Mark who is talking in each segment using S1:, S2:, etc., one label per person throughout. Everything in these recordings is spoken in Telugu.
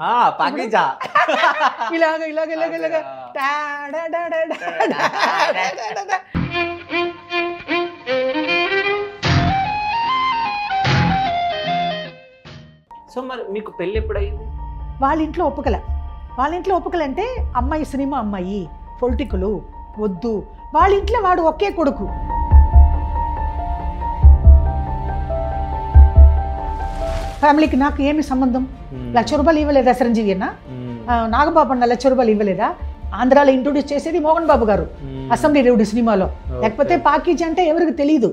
S1: పాకించా
S2: ఇలాగ ఇలాగ ఇలాగ ఇలాగ
S1: సో మరి మీకు పెళ్ళి ఎప్పుడైంది
S2: వాళ్ళ ఇంట్లో ఒప్పుకల వాళ్ళ ఇంట్లో ఒప్పుకలంటే అమ్మాయి సినిమా అమ్మాయి పొలిటికలు వద్దు వాళ్ళ ఇంట్లో వాడు ఒకే కొడుకు ఫ్యామిలీకి నాకు ఏమి సంబంధం? లక్ష రూపాయలు ఇవ్వలేదా చిరంజీవి అన్న నాగబాబు అన్న లక్ష రూపాయలు ఇవ్వలేదా? ఆంధ్రాలో ఇంట్రొడ్యూస్ చేసేది మోహన్ బాబు గారు అసెంబ్లీ రౌడీ సినిమాలో. లేకపోతే పాకీజ్ అంటే ఎవరికి తెలియదు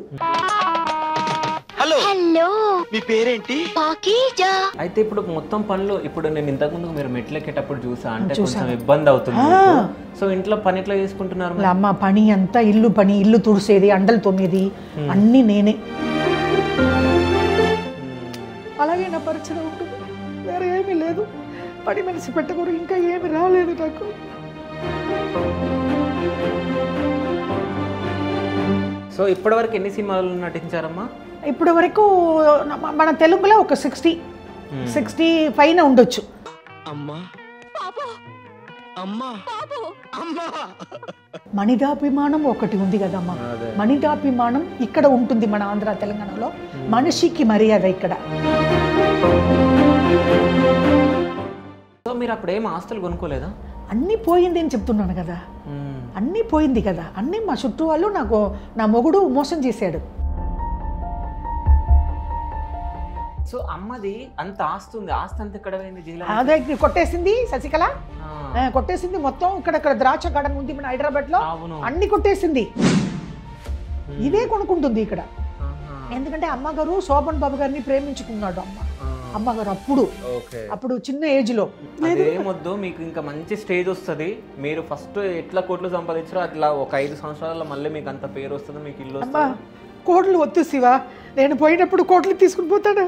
S3: హలో.
S4: హలో.
S3: మీ పేరేంటి?
S4: పాకీజా.
S1: అయితే ఇప్పుడు మొత్తం పనులు ఇప్పుడు నేను ఇంతకుముందు మీరు మెట్లు ఎక్కేటప్పుడు చూసా అంటే
S2: చూసాను.
S1: కొంచెం ఇబ్బంది అవుతుంది. సో ఇంట్లో పని ఎట్లా చేసుకుంటున్నారు
S2: అమ్మ పని అంతా ఇల్లు పని ఇల్లు తుడిసేది అండలు తొమ్మేది అన్నీ నేనే. అలాగే నా పరిచయం ఉంటుంది వేరే ఏమీ లేదు. పని మనిషి పెట్టకూడదు ఇంకా ఏమి రాలేదు నాకు.
S1: సో ఇప్పటివరకు ఎన్ని సినిమాలు నటించారమ్మా?
S2: ఇప్పటి వరకు మన తెలుగులో ఒక సిక్స్టీ. సిక్స్టీ పైన ఉండొచ్చు.
S3: అమ్మా.
S4: పాపో.
S3: అమ్మా. అమ్మా.
S2: మణిదాభిమానం ఒకటి ఉంది కదమ్మా. మణిదాభిమానం ఇక్కడ ఉంటుంది మన ఆంధ్ర తెలంగాణలో. మనిషికి మర్యాద ఇక్కడ.
S1: సో మీరు అప్పుడు ఏం ఆస్తులు కొనుక్కోలేదా?
S2: అన్నీ పోయింది అని చెప్తున్నాను కదా. అన్నీ పోయింది కదా. అన్నీ మా చుట్టూ వాళ్ళు నాకు నా మొగుడు మోసం చేశాడు.
S1: సో అమ్మది అంత ఆస్తి ఉంది. ఆస్తి అంత ఎక్కడ పోయింది జీలా
S2: అదే కొట్టేసింది శశికళ. కొట్టేసింది మొత్తం ఇక్కడ ఇక్కడ ద్రాక్ష గార్డెన్ ఉంది మన
S1: హైదరాబాద్లో
S2: అన్ని కొట్టేసింది. ఇదే కొనుక్కుంటుంది ఇక్కడ. ఎందుకంటే అమ్మగారు శోభన్ బాబు గారిని ప్రేమించుకున్నాడు అమ్మ. అమ్మగారు అప్పుడు. అప్పుడు చిన్న ఏజ్లో
S1: అదేమొద్దు మీకు ఇంకా మంచి స్టేజ్ వస్తుంది. మీరు ఫస్ట్ ఎట్లా కోట్లు సంపాదించారో అట్లా ఒక ఐదు సంవత్సరాల్లో మళ్ళీ మీకు అంత పేరు వస్తుంది మీకు ఇల్లు వస్తుంది.
S2: కోట్లు వద్దు శివ. నేను పోయినప్పుడు కోట్లు తీసుకుని పోతాను?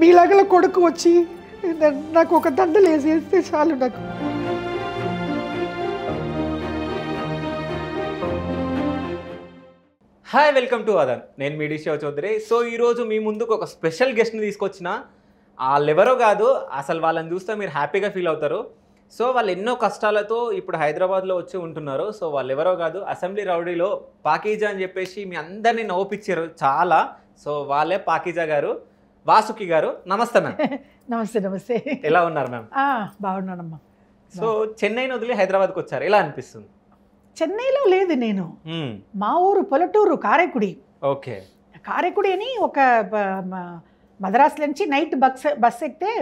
S2: మీలాగల కొడుకు వచ్చి నాకు ఒక దండలు వేసేస్తే చాలు నాకు.
S1: హాయ్ వెల్కమ్ టు అదన్ నేను మీ డిషో చౌదరి. సో ఈరోజు మీ ముందుకు ఒక స్పెషల్ గెస్ట్ని తీసుకొచ్చిన. వాళ్ళెవరో కాదు అసలు వాళ్ళని చూస్తే మీరు హ్యాపీగా ఫీల్ అవుతారు. సో వాళ్ళు ఎన్నో కష్టాలతో ఇప్పుడు హైదరాబాద్లో వచ్చి ఉంటున్నారు. సో వాళ్ళు ఎవరో కాదు అసెంబ్లీ రౌడీలో పాకీజా అని చెప్పేసి మీ అందరినీ నవ్వుపిచ్చారు చాలా. సో వాళ్ళే పాకీజా గారు వాసుకి గారు నమస్తే మ్యామ్.
S2: నమస్తే నమస్తే.
S1: ఎలా ఉన్నారు మ్యామ్?
S2: బాగున్నానమ్మా.
S1: సో చెన్నైని వదిలి హైదరాబాద్కి వచ్చారు. ఎలా అనిపిస్తుంది?
S2: చెన్నైలో లేదు నేను. మా ఊరు పొలటూరు కారైకుడి.
S1: ఓకే.
S2: కారైకుడి అని ఒక మద్రాస్ నుంచి నైట్ బస్ బస్ ఎక్కితే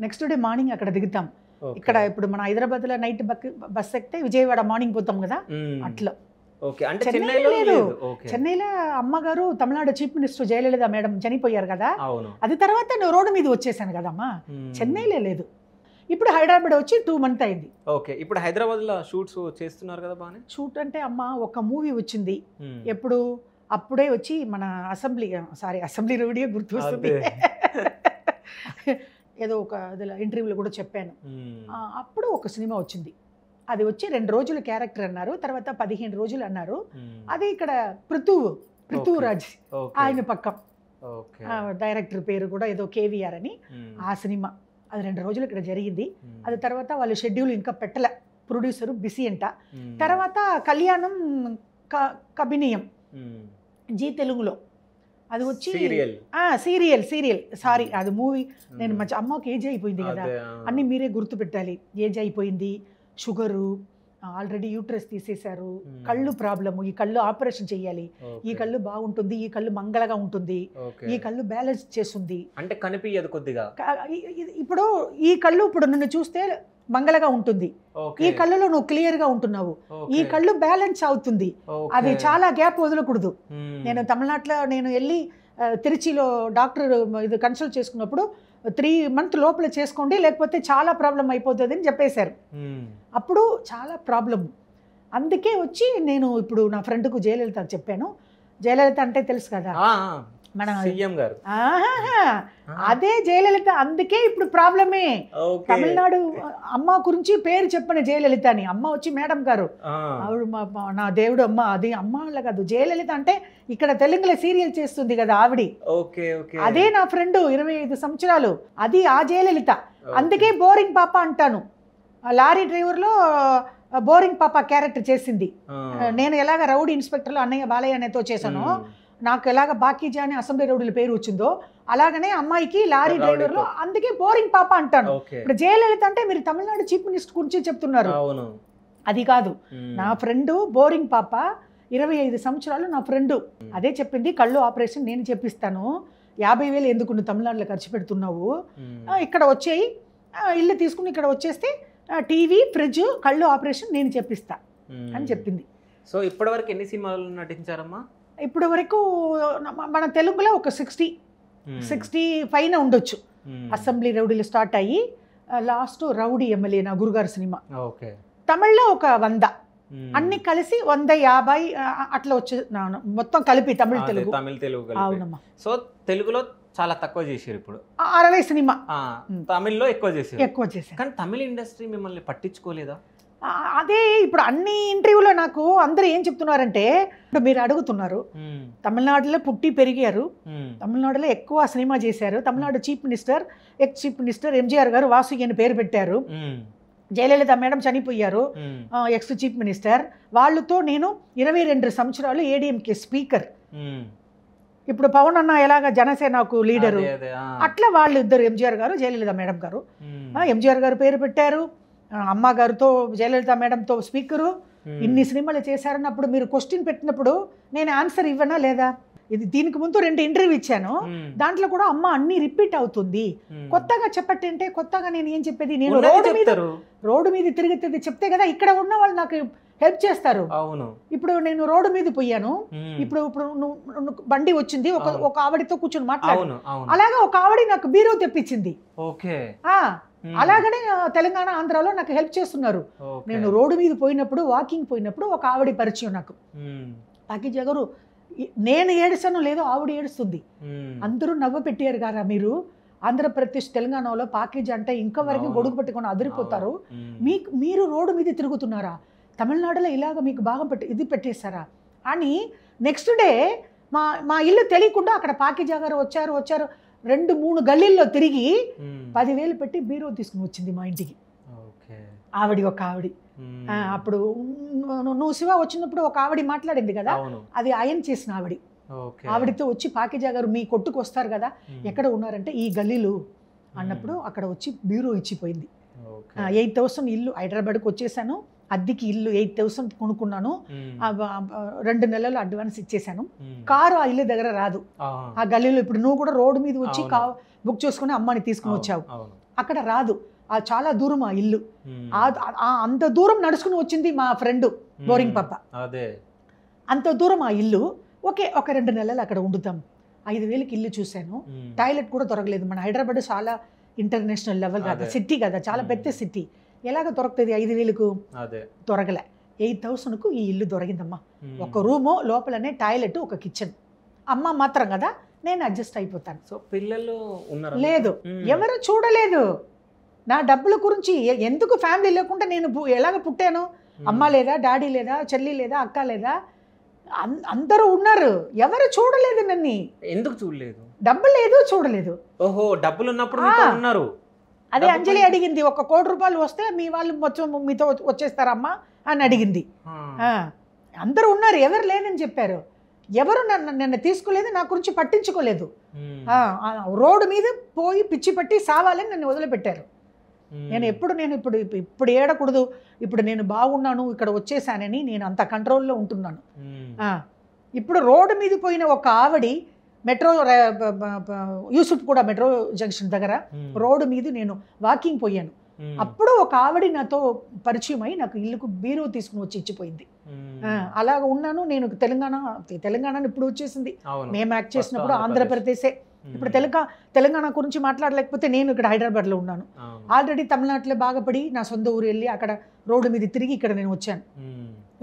S2: నెక్స్ట్ డే మార్నింగ్ అక్కడ దిగుతాం. ఇక్కడ ఇప్పుడు మన హైదరాబాద్లో నైట్ బక్ బస్ ఎక్కితే విజయవాడ మార్నింగ్ పోతాం కదా? అట్లా.
S1: ఓకే. అంటే
S2: చెన్నైలో లేదు. అమ్మగారు Tamil Nadu chief minister Jayalalithaa madam చనిపోయారు కదా? అది తర్వాత నేను రోడ్డు మీద వచ్చేసాను కదమ్మా.
S1: మ్మ్.
S2: చెన్నైలో లేదు. ఇప్పుడు హైదరాబాద్ వచ్చి టూ మంత్ అయింది.
S1: ఓకే. ఇప్పుడు హైదరాబాద్లో షూట్స్ చేస్తున్నారు కదా బానే
S2: షూట్ అంటే అమ్మ ఒక మూవీ వచ్చింది. ఎప్పుడు? అప్పుడే వచ్చి మన అసెంబ్లీ సారీ అసెంబ్లీ రెవెన్యూ గుర్తు వస్తుంది. ఏదో ఒక ఇంటర్వ్యూలో కూడా చెప్పాను అప్పుడు ఒక సినిమా వచ్చింది అది వచ్చి రెండు రోజులు క్యారెక్టర్ అన్నారు తర్వాత పదిహేను రోజులు అన్నారు. అది ఇక్కడ పృథువు పృథురాజ్
S1: ఓకే.
S2: ఆయన పక్కం డైరెక్టర్ పేరు కూడా ఏదో కేవీఆర్ అని. ఆ సినిమా అది రెండు రోజులు ఇక్కడ జరిగింది. అది తర్వాత వాళ్ళు షెడ్యూల్ ఇంకా పెట్టలే ప్రొడ్యూసరు బిజీ అంట. తర్వాత కళ్యాణం క- కభినయం
S1: మ్మ్.
S2: జీ తెలుగులో అది వచ్చి
S1: సీరియల్.
S2: ఆ సీరియల్ సీరియల్. సారీ అది మూవీ. నేను. మంచి అమ్మకి ఏజ్ అయిపోయింది కదా. అన్ని మీరే గుర్తు పెట్టాలి. ఏజ్ అయిపోయింది షుగరు ఆల్రెడీ యూట్రస్ తీసేశారు. కళ్ళు ప్రాబ్లము ఈ కళ్ళు ఆపరేషన్ చేయాలి. ఈ కళ్ళు బాగుంటుంది ఈ కళ్ళు మంగళగా ఉంటుంది. ఈ కళ్ళు బ్యాలెన్స్ చేస్తుంది.
S1: అంటే కనిపించదు కొద్దిగా.
S2: ఇప్పుడు ఈ కళ్ళు ఇప్పుడు నన్ను చూస్తే మంగళగా ఉంటుంది. ఈ కళ్ళులో నువ్వు క్లియర్గా ఉంటున్నావు. ఈ కళ్ళు బ్యాలెన్స్ అవుతుంది. అది చాలా గ్యాప్ వదలకూడదు. నేను తమిళనాడులో నేను వెళ్ళి తిరుచిలో డాక్టర్ ఇది కన్సల్ట్ చేసుకున్నప్పుడు త్రీ మంత్ లోపల చేసుకోండి లేకపోతే చాలా ప్రాబ్లం అయిపోతుంది అని చెప్పేశారు. అప్పుడు చాలా ప్రాబ్లం అందుకే వచ్చి నేను ఇప్పుడు నా ఫ్రెండ్కు జయలలిత చెప్పాను జయలలిత అంటే తెలుసు కదా. మన
S1: సీఎం గారు.
S2: అదే జయలలిత అందుకే ఇప్పుడు ప్రాబ్లమే. తమిళనాడు అమ్మ గురించి పేరు చెప్పని జయలలిత అని. అమ్మ వచ్చి మేడం గారు. ఆవిడ నా దేవుడు అమ్మ. అది అమ్మ వాళ్ళ కాదు. జయలలిత అంటే ఇక్కడ తెలుగులో సీరియల్ చేస్తుంది కదా ఆవిడ. అదే నా ఫ్రెండ్ ఇరవై ఐదు సంవత్సరాలు. అది ఆ జయలలిత. అందుకే బోరింగ్ పాప అంటాను. లారీ డ్రైవర్లో ఆ, బోరింగ్ పాప క్యారెక్టర్ చేసింది. నేను ఎలాగ రౌడీ ఇన్స్పెక్టర్లో అన్నయ్య బాలయ్య అనేతో చేశానో. నాకు ఎలాగ బాకీజా అని అసెంబ్లీ రౌడీల పేరు వచ్చిందో అలాగనే అమ్మాయికి లారీ డ్రైవర్లో. అందుకే బోరింగ్ పాప అంటాను. ఇప్పుడు జయలలిత అంటే మీరు తమిళనాడు చీఫ్ మినిస్టర్ గురించి చెప్తున్నారు. అది కాదు. నా ఫ్రెండ్ బోరింగ్ పాప ఇరవై ఐదు సంవత్సరాలు నా ఫ్రెండ్. అదే చెప్పింది కళ్ళు ఆపరేషన్ నేను చెప్పిస్తాను. యాభై వేలు ఎందుకు నువ్వు తమిళనాడులో ఖర్చు పెడుతున్నావు? ఇక్కడ వచ్చేయి. ఇల్లు తీసుకుని ఇక్కడ వచ్చేస్తే టీవీ ఫ్రిడ్జ్ కళ్ళు ఆపరేషన్ నేను చెప్పిస్తా. అని చెప్పింది.
S1: సో ఇప్పటివరకు ఎన్ని సినిమాలు నటించారమ్మా?
S2: ఇప్పటి వరకు మన తెలుగులో ఒక సిక్స్టీ. సిక్స్టీ పైన ఉండొచ్చు. అసెంబ్లీ రౌడీలు స్టార్ట్ అయ్యి లాస్ట్ రౌడీ ఎమ్మెల్యే నా గురుగారు సినిమా
S1: ఓకే
S2: తమిళ్ళో ఒక వంద. అన్ని కలిసి వంద యాభై అట్లా వచ్చే మొత్తం కలిపి తమిళ తెలుగు
S1: తమిళ తెలుగు.
S2: అవునమ్మా
S1: సో తెలుగులో చాలా తక్కువ చేశారు ఇప్పుడు
S2: అరవై సినిమా.
S1: తమిళ్ళో ఎక్కువ చేశారు
S2: ఎక్కువ చేశాను
S1: కానీ తమిళ ఇండస్ట్రీ మిమ్మల్ని పట్టించుకోలేదా
S2: అదే ఇప్పుడు అన్ని ఇంటర్వ్యూలో నాకు అందరూ ఏం చెప్తున్నారంటే ఇప్పుడు మీరు అడుగుతున్నారు. తమిళనాడులో పుట్టి పెరిగారు. తమిళనాడులో ఎక్కువ సినిమా చేశారు. Tamil Nadu chief minister ex chief minister MGR garu Vasu అని పేరు పెట్టారు. జయలలిత మేడం చనిపోయారు. Ex chief minister. వాళ్ళతో నేను ఇరవై రెండు సంవత్సరాలు ఏడీఎంకే స్పీకర్. ఇప్పుడు పవన్ అన్న ఎలాగ జనసేనకు లీడరు. అట్లా వాళ్ళు ఇద్దరు ఎంజీఆర్ గారు జయలలిత మేడం గారు. ఎంజీఆర్ గారు పేరు పెట్టారు. ఆ, అమ్మ గారితో జయలలిత మేడంతో స్పీకరు. ఇన్ని సినిమాలు చేశారన్నప్పుడు మీరు క్వశ్చన్ పెట్టినప్పుడు నేను ఆన్సర్ ఇవ్వనా లేదా ఇది దీనికి ముందు రెండు ఇంటర్వ్యూ ఇచ్చాను. దాంట్లో కూడా అమ్మ అన్ని రిపీట్ అవుతుంది. కొత్తగా చెప్పట్టంటే కొత్తగా నేను ఏం చెప్పేది నేను రోడ్డు మీద రోడ్డు మీద తిరుగుతుంది చెప్తే కదా ఇక్కడ ఉన్న వాళ్ళు నాకు హెల్ప్ చేస్తారు
S1: అవును
S2: ఇప్పుడు నేను రోడ్డు మీద పోయాను. ఇప్పుడు ఇప్పుడు బండి వచ్చింది ఒక. ఒక ఆవిడతో కూర్చొని మాట్లాడు అలాగా ఒక ఆవిడ నాకు బీరో తెప్పించింది
S1: ఓకే.
S2: అలాగనే ఆ, తెలంగాణ ఆంధ్రాలో నాకు హెల్ప్ చేస్తున్నారు. నేను రోడ్డు మీద పోయినప్పుడు వాకింగ్ పోయినప్పుడు ఒక ఆవిడ పరిచయం నాకు. పాకి జగరు ఈ- నేను ఏడుస్తానో లేదో ఆవిడ ఏడుస్తుంది
S1: ఉమ్.
S2: అందరూ నవ్వ పెట్టారు కదా మీరు ఆంధ్రప్రదేశ్ తెలంగాణలో పాకేజ్ అంటే ఇంకా వరకు. గొడుగు పెట్టుకొని అదిరిపోతారు. మీకు మీరు రోడ్డు మీద తిరుగుతున్నారా తమిళనాడులో ఇలాగ మీకు బాగా పెట్టి ఇది పెట్టేశారా అని నెక్స్ట్ డే మా మా ఇల్లు తెలియకుండా అక్కడ పాకిజా గారు వచ్చారు వచ్చారు రెండు మూడు గల్లీల్లో తిరిగి. పదివేలు పెట్టి బీరో తీసుకుని వచ్చింది మా ఇంటికి. ఆవిడ ఒక ఆవిడ. అప్పుడు నువ్వు- శివ వచ్చినప్పుడు ఒక ఆవిడ మాట్లాడింది కదా అది ఆయన చేసిన ఆవిడ. ఆవిడతో వచ్చి పాకిజా గారు మీ కొట్టుకు వస్తారు కదా. ఎక్కడ ఉన్నారంటే ఈ గల్లీలు అన్నప్పుడు అక్కడ వచ్చి బ్యూరో ఇచ్చిపోయింది. ఎయిట్ థౌసండ్ ఇల్లు హైదరాబాద్కి వచ్చేసాను. అద్దెకి ఇల్లు ఎయిట్ థౌసండ్ కొనుక్కున్నాను. రెండు నెలలు అడ్వాన్స్ ఇచ్చేసాను. కారు ఆ ఇల్లు దగ్గర రాదు.
S1: ఆ.
S2: గల్లీలో ఇప్పుడు నువ్వు కూడా రోడ్డు మీద వచ్చి బుక్ చేసుకుని అమ్మని తీసుకుని వచ్చావు. అక్కడ రాదు. ఆ చాలా దూరం ఆ ఇల్లు. అంత దూరం నడుచుకుని వచ్చింది మా ఫ్రెండ్ బోరింగ్
S1: ఉమ్.
S2: పాప.
S1: అదే.
S2: అంత దూరం ఆ ఇల్లు. ఓకే ఒక రెండు నెలలు అక్కడ ఉండుతాం. ఐదు వేలకి ఇల్లు చూశాను. టాయిలెట్ కూడా దొరకలేదు. మన హైదరాబాద్ చాలా ఇంటర్నేషనల్ లెవెల్ కదా. సిటీ కదా చాలా. పెద్ద సిటీ. ఎలాగ దొరుకుతుంది ఐదు వేలకు?
S1: అదే.
S2: దొరకలే. ఎయిట్ థౌసండ్కు ఈ ఇల్లు దొరికిందమ్మా. ఒక రూము లోపలనే టాయిలెట్ ఒక కిచెన్. అమ్మ మాత్రం కదా నేను అడ్జస్ట్ అయిపోతాను.
S1: సో పిల్లలు ఉన్నారు
S2: లేదు. ఎవరు చూడలేదు. నా డబ్బుల గురించి ఎందుకు ఫ్యామిలీ లేకుండా నేను ఎలాగ పుట్టాను? అమ్మ లేదా డాడీ లేదా చెల్లి లేదా అక్క లేదా? అందరూ ఉన్నారు. ఎవరు చూడలేదు నన్ను.
S1: ఎందుకు చూడలేదు?
S2: డబ్బు లేదు చూడలేదు.
S1: ఓహో డబ్బులు ఉన్నప్పుడు. ఉన్నారు.
S2: అదే అంజలి అడిగింది ఒక కోటి రూపాయలు వస్తే మీ వాళ్ళు మొత్తం మీతో వచ్చి- వచ్చేస్తారమ్మా అని అడిగింది. అందరూ ఉన్నారు ఎవరు లేదని చెప్పారు. ఎవరు నన్ను నన్ను తీసుకోలేదు నా గురించి పట్టించుకోలేదు. రోడ్డు మీద పోయి పిచ్చి పట్టి సావాలని నన్ను వదిలిపెట్టారు. నేను ఎప్పుడు నేను ఇప్పుడు ఇప్పుడు ఏడకూడదు ఇప్పుడు నేను బాగున్నాను ఇక్కడ వచ్చేసానని నేను అంత కంట్రోల్లో ఉంటున్నాను. ఇప్పుడు రోడ్డు మీద పోయిన ఒక ఆవిడి మెట్రో యూసుఫ్ కూడా మెట్రో జంక్షన్ దగ్గర. రోడ్డు మీద నేను వాకింగ్ పోయాను. అప్పుడు ఒక ఆవిడ నాతో పరిచయం అయి నాకు ఇల్లుకు బీరో తీసుకుని వచ్చి ఇచ్చిపోయింది. అలాగ ఉన్నాను. నేను తెలంగాణ తెలంగాణ ఇప్పుడు వచ్చేసింది. మేము యాక్ట్ చేసినప్పుడు ఆంధ్రప్రదేశే. ఇప్పుడు తెలంగాణ తెలంగాణ గురించి మాట్లాడలేకపోతే నేను ఇక్కడ హైదరాబాద్లో ఉన్నాను. ఆల్రెడీ తమిళనాడులో బాగుపడి నా సొంత ఊరు వెళ్ళి అక్కడ రోడ్డు మీద తిరిగి ఇక్కడ నేను వచ్చాను.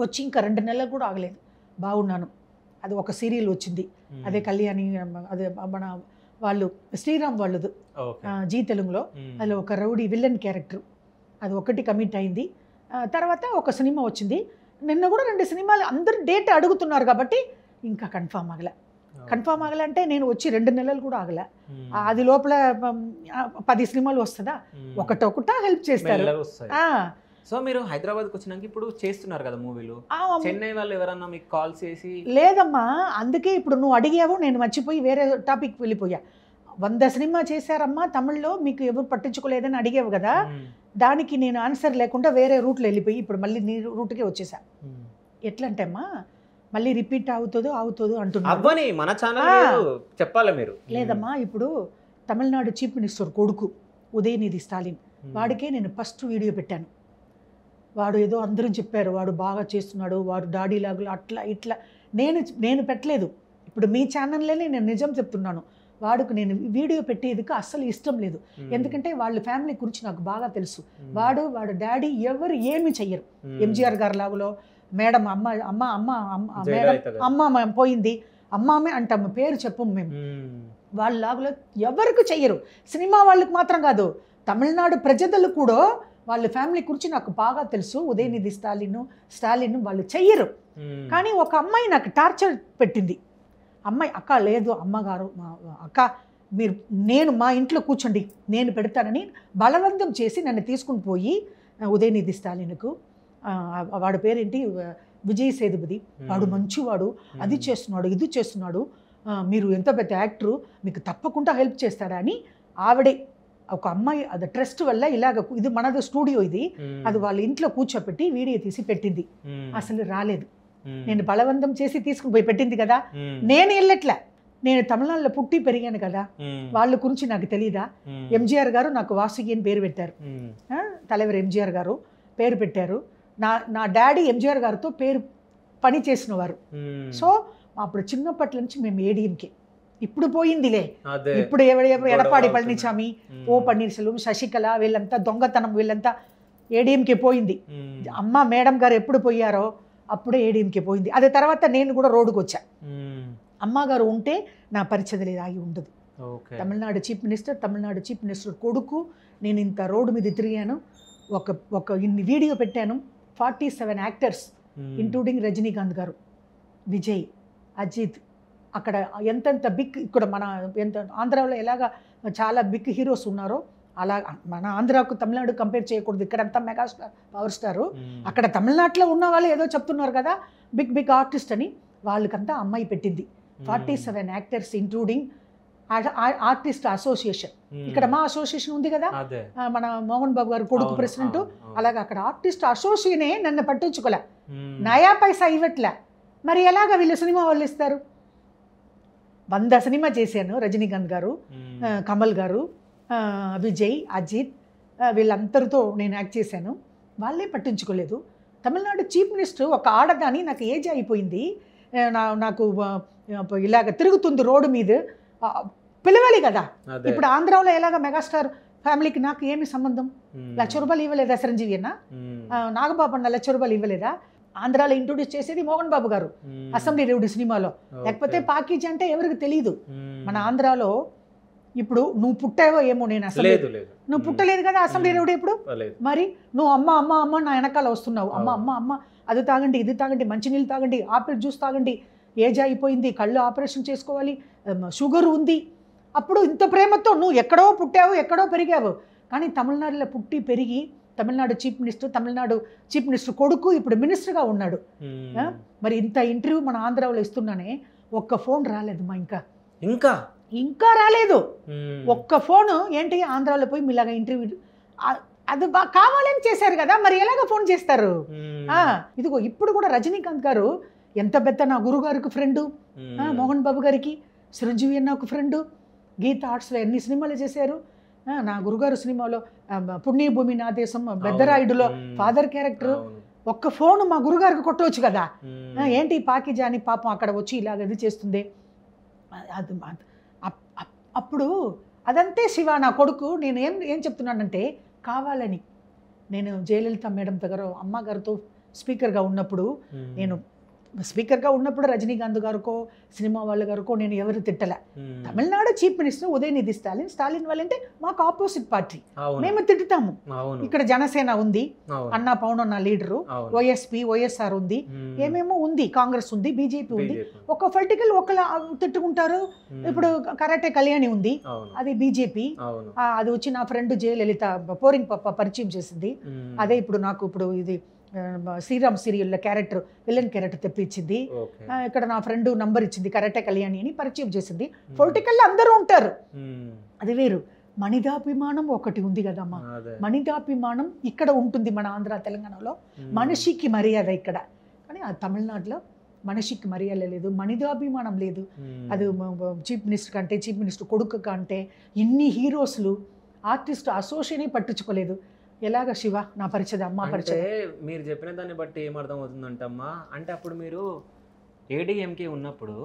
S2: వచ్చి ఇంకా రెండు నెలలు కూడా ఆగలేదు. బాగున్నాను. అది ఒక సీరియల్ వచ్చింది. అదే కళ్యాణి అదే మన వాళ్ళు శ్రీరామ్ వాళ్ళది. జీ తెలుగులో. అందులో ఒక రౌడీ విలన్ క్యారెక్టర్. అది ఒకటి కమిట్ అయింది. తర్వాత ఒక సినిమా వచ్చింది. నిన్న కూడా రెండు సినిమాలు అందరూ డేట్ అడుగుతున్నారు కాబట్టి ఇంకా కన్ఫామ్ ఆగలే. కన్ఫామ్ ఆగలే అంటే నేను వచ్చి రెండు నెలలు కూడా ఆగలే. అది లోపల పది సినిమాలు వస్తుందా? ఒకటొకట హెల్ప్ చేస్తారు.
S1: సో మీరు హైదరాబాద్కి వచ్చినాక ఇప్పుడు చేస్తున్నారు కదా మూవీలు? చెన్నై వాళ్ళు ఎవరన్నా మీకు కాల్ చేసి
S2: లేదమ్మా అందుకే ఇప్పుడు నువ్వు అడిగావు నేను మర్చిపోయి వేరే టాపిక్ వెళ్ళిపోయా. వంద సినిమా చేశారమ్మా తమిళ్ళో మీకు ఎవరు పట్టించుకోలేదని అడిగావు కదా. దానికి నేను ఆన్సర్ లేకుండా వేరే రూట్లో వెళ్ళిపోయి ఇప్పుడు మళ్ళీ నీ రూట్కే వచ్చేసా.
S1: మ్మ్.
S2: ఎట్లా అంటే అమ్మా మళ్ళీ రిపీట్ అవుతుందో అవుతుందో అంటున్నా
S1: మన ఛానల్. చెప్పాలి మీరు?
S2: లేదమ్మా ఇప్పుడు తమిళనాడు చీఫ్ మినిస్టర్ కొడుకు ఉదయనిధి స్టాలిన్. వాడికే నేను ఫస్ట్ వీడియో పెట్టాను. వాడు ఏదో అందరం చెప్పారు వాడు బాగా చేస్తున్నాడు వాడు డాడీ లాగులు అట్లా ఇట్లా నేను నేను పెట్టలేదు ఇప్పుడు మీ ఛానల్లోనే నేను నిజం చెప్తున్నాను వాడుకు నేను వీడియో పెట్టేందుకు అస్సలు ఇష్టం లేదు. ఎందుకంటే వాళ్ళ ఫ్యామిలీ గురించి నాకు బాగా తెలుసు. వాడు వాడు డాడీ ఎవరు ఏమి చెయ్యరు. ఎంజీఆర్ గారు లాగులో మేడం అమ్మ అమ్మ అమ్మ అమ్మ మేడం. అమ్మ పోయింది అమ్మామే అంటాం పేరు చెప్పం మేము
S1: మ్మ్.
S2: వాళ్ళ లాగులో ఎవరికి చెయ్యరు సినిమా వాళ్ళకి మాత్రం కాదు తమిళనాడు ప్రజలు కూడా వాళ్ళ ఫ్యామిలీ గురించి నాకు బాగా తెలుసు. ఉదయనిధి స్టాలిన్ స్టాలిన్ వాళ్ళు చెయ్యరు. కానీ ఒక అమ్మాయి నాకు టార్చర్ పెట్టింది. అమ్మాయి అక్క లేదు అమ్మగారు మా అక్క మీరు నేను మా ఇంట్లో కూర్చోండి నేను పెడతానని బలవంతం చేసి నన్ను తీసుకుని పోయి ఉదయనిధి స్టాలిన్కు వాడి పేరేంటి? విజయ్ సేతుపతి. వాడు మంచివాడు అది చేస్తున్నాడు ఇది చేస్తున్నాడు మీరు ఎంత పెద్ద యాక్టరు మీకు తప్పకుండా హెల్ప్ చేస్తాడా అని ఆవిడే ఒక అమ్మాయి అది ట్రస్ట్ వల్ల ఇలాగ ఇది మనది స్టూడియో ఇది. అది వాళ్ళ ఇంట్లో కూర్చోపెట్టి వీడియో తీసి పెట్టింది. అసలు రాలేదు. నేను బలవంతం చేసి తీసుకుని పోయి పెట్టింది కదా. నేను వెళ్ళట్లే నేను తమిళనాడులో పుట్టి పెరిగాను కదా. వాళ్ళ గురించి నాకు
S1: మ్మ్.
S2: ఎంజీఆర్ గారు నాకు వాసుకి అని పేరు పెట్టారు తలవరి ఎంజీఆర్ గారు పేరు పెట్టారు నా నా డాడీ ఎంజీఆర్ గారితో పేరు పని చేసిన వారు
S1: మ్మ్.
S2: సో అప్పుడు చిన్నప్పటి నుంచి మేము ఏడీఎంకే ఇప్పుడు పోయిందిలే ఇప్పుడు ఎడపాడి. పళనిస్వామి. ఓ పన్నీర్సెల్వం శశికళ వీళ్ళంతా దొంగతనం వీళ్ళంతా ఏడీఎంకే పోయింది
S1: మ్మ్.
S2: అమ్మ మేడం గారు ఎప్పుడు పోయారో అప్పుడే ఏడీఎంకే పోయింది అదే తర్వాత నేను కూడా రోడ్డుకు వచ్చా
S1: మ్మ్.
S2: అమ్మగారు ఉంటే నా పరిచయం లేదు ఆగి ఉండదు Tamil Nadu chief minister Tamil Nadu chief minister కొడుకు నేను ఇంత రోడ్డు మీద తిరిగాను ఒక ఒక ఇన్ని వీడియో పెట్టాను forty seven
S1: actors.
S2: Including Rajinikanth garu Vijay Ajith అక్కడ ఎంతెంత బిగ్ ఇక్కడ మన ఎంత ఆంధ్రాలో ఎలాగా చాలా బిగ్ హీరోస్ ఉన్నారో అలా మన ఆంధ్రాకు తమిళనాడు కంపేర్ చేయకూడదు. ఇక్కడంతా మెగాస్టార్ పవర్ స్టారు. అక్కడ తమిళనాడులో ఉన్న వాళ్ళు ఏదో చెప్తున్నారు కదా బిగ్ బిగ్ ఆర్టిస్ట్ అని వాళ్ళకంతా అమ్మాయి పెట్టింది. Forty seven actors including artist
S1: association.
S2: ఇక్కడ మా అసోసియేషన్ ఉంది కదా మన మోహన్ బాబు గారు కొడుకు ప్రెసిడెంట్. అలాగే అక్కడ ఆర్టిస్ట్ అసోసియేషనే నన్ను పట్టించుకోలే. నయా పైసా ఇవ్వట్లే. మరి ఎలాగ వీళ్ళు సినిమా వాళ్ళు ఇస్తారు? వంద సినిమా చేశాను రజనీకాంత్ గారు కమల్ గారు విజయ్ అజిత్ వీళ్ళందరితో నేను యాక్ట్ చేశాను. వాళ్ళే పట్టించుకోలేదు. తమిళనాడు చీఫ్ మినిస్టర్ ఒక ఆడదాని నాకు ఏజ్ అయిపోయింది. నా నాకు ఇలాగ తిరుగుతుంది రోడ్డు మీద. పిలవాలి కదా. ఇప్పుడు ఆంధ్రాలో ఎలాగ మెగాస్టార్ ఫ్యామిలీకి నాకు ఏమి సంబంధం. లక్ష రూపాయలు ఇవ్వలేదా చిరంజీవి అన్న? నాగబాబు అన్న లక్ష రూపాయలు ఇవ్వలేదా? ఆంధ్రాలో ఇంట్రొడ్యూస్ చేసేది మోహన్ బాబు గారు. అసెంబ్లీ రౌడీ సినిమాలో. లేకపోతే పాకీజ్ అంటే ఎవరికి తెలియదు. మన ఆంధ్రాలో ఇప్పుడు నువ్వు పుట్టావో ఏమో నేను
S1: లేదు
S2: నువ్వు పుట్టలేదు కదా అసెంబ్లీ. రౌడీ ఇప్పుడు మరి నువ్వు అమ్మ అమ్మ అమ్మ నా వెనకాల వస్తున్నావు అమ్మ. అమ్మ అమ్మ అది తాగండి ఇది తాగండి మంచినీళ్ళు తాగండి ఆపిల్ జ్యూస్ తాగండి ఏజ్ అయిపోయింది కళ్ళు ఆపరేషన్ చేసుకోవాలి షుగర్ ఉంది అప్పుడు ఇంత ప్రేమతో నువ్వు ఎక్కడో పుట్టావు ఎక్కడో పెరిగావు కానీ తమిళనాడులో పుట్టి పెరిగి Tamil Nadu chief minister Tamil Nadu chief minister కొడుకు ఇప్పుడు మినిస్టర్గా ఉన్నాడు? మరి ఇంత ఇంటర్వ్యూ మన ఆంధ్రాలో ఇస్తున్నానే ఒక్క ఫోన్ రాలేదు మా ఇంకా.
S1: ఇంకా?
S2: ఇంకా రాలేదు. ఒక్క ఫోన్ ఏంటి ఆంధ్రాలో పోయి మీలాగా ఇంటర్వ్యూ? అది కావాలని చేశారు కదా మరి ఎలాగ ఫోన్ చేస్తారు? ఇదిగో ఇప్పుడు కూడా రజనీకాంత్ గారు ఎంత పెద్ద నా గురుగారికి ఫ్రెండు.
S1: మ్మ్.
S2: మోహన్ బాబు గారికి చిరంజీవి అన్న ఒక ఫ్రెండు. గీత ఆర్ట్స్లో ఎన్ని సినిమాలు చేశారు? నా గురుగారు సినిమాలో పుణ్యభూమి నా దేశం బెద్దరాయుడులో. Father
S1: character.
S2: ఒక్క ఫోన్ మా గురుగారికి కొట్టవచ్చు కదా. ఏంటి పాకిజాని పాపం అక్కడ వచ్చి ఇలాగ ఇది చేస్తుంది? అది అప్- అప్- అప్- అప్పుడు అదంతే శివ నా కొడుకు. నేను ఏం ఏం చెప్తున్నానంటే కావాలని. నేను జయలలిత మేడం దగ్గర అమ్మగారితో స్పీకర్గా ఉన్నప్పుడు. నేను స్పీకర్గా ఉన్నప్పుడు రజనీకాంత్ గారికో సినిమా వాళ్ళ గారికో నేను ఎవరు తిట్టలే. Tamil Nadu chief minister Udhayanidhi Stalin. Stalin వాళ్ళంటే మాకు ఆపోజిట్ పార్టీ. మేము తిట్టుతాము. ఇక్కడ జనసేన ఉంది. అన్నా పవన్ అన్న లీడరు.
S1: అవును.
S2: వైఎస్పి వైఎస్ఆర్ ఉంది.
S1: మ్మ్.
S2: ఏమేమో ఉంది. కాంగ్రెస్ ఉంది బీజేపీ ఉంది. ఒక పొలిటికల్ ఒకలా తిట్టుకుంటారు. ఇప్పుడు కరాటే కళ్యాణి ఉంది. అది బీజేపీ. అది వచ్చి నా ఫ్రెండ్ జయలలిత పోరింగ్ పప్ప పరిచయం చేసింది. అదే ఇప్పుడు నాకు ఇప్పుడు ఇది శ్రీరామ్ సీరియల్లో క్యారెక్టర్ విలన్ క్యారెక్టర్ తెప్పించింది. ఇక్కడ నా ఫ్రెండ్ నంబర్ ఇచ్చింది కరాటే కళ్యాణి అని పరిచయం చేసింది. పొలిటికల్ అందరూ ఉంటారు. అది వేరు. మనిదాభిమానం ఒకటి ఉంది కదమ్మా.
S1: అదే.
S2: మనిదాభిమానం ఇక్కడ ఉంటుంది మన ఆంధ్ర తెలంగాణలో. మనిషికి మర్యాద ఇక్కడ. కానీ ఆ తమిళనాడులో మనిషికి మర్యాద లేదు మనిదాభిమానం లేదు. అది చీఫ్ మినిస్టర్ కంటే చీఫ్ మినిస్టర్ కొడుకు కంటే ఇన్ని హీరోస్లు ఆర్టిస్ట్ అసోసియేషన్ పట్టించుకోలేదు. ఎలాగ శివ? నా పరిచయం అమ్మ పరిచయం.
S1: మీరు చెప్పిన దాన్ని బట్టి ఏమర్థం అవుతుందంటమ్మా అంటే అప్పుడు మీరు ఏడిఎంకే ఉన్నప్పుడు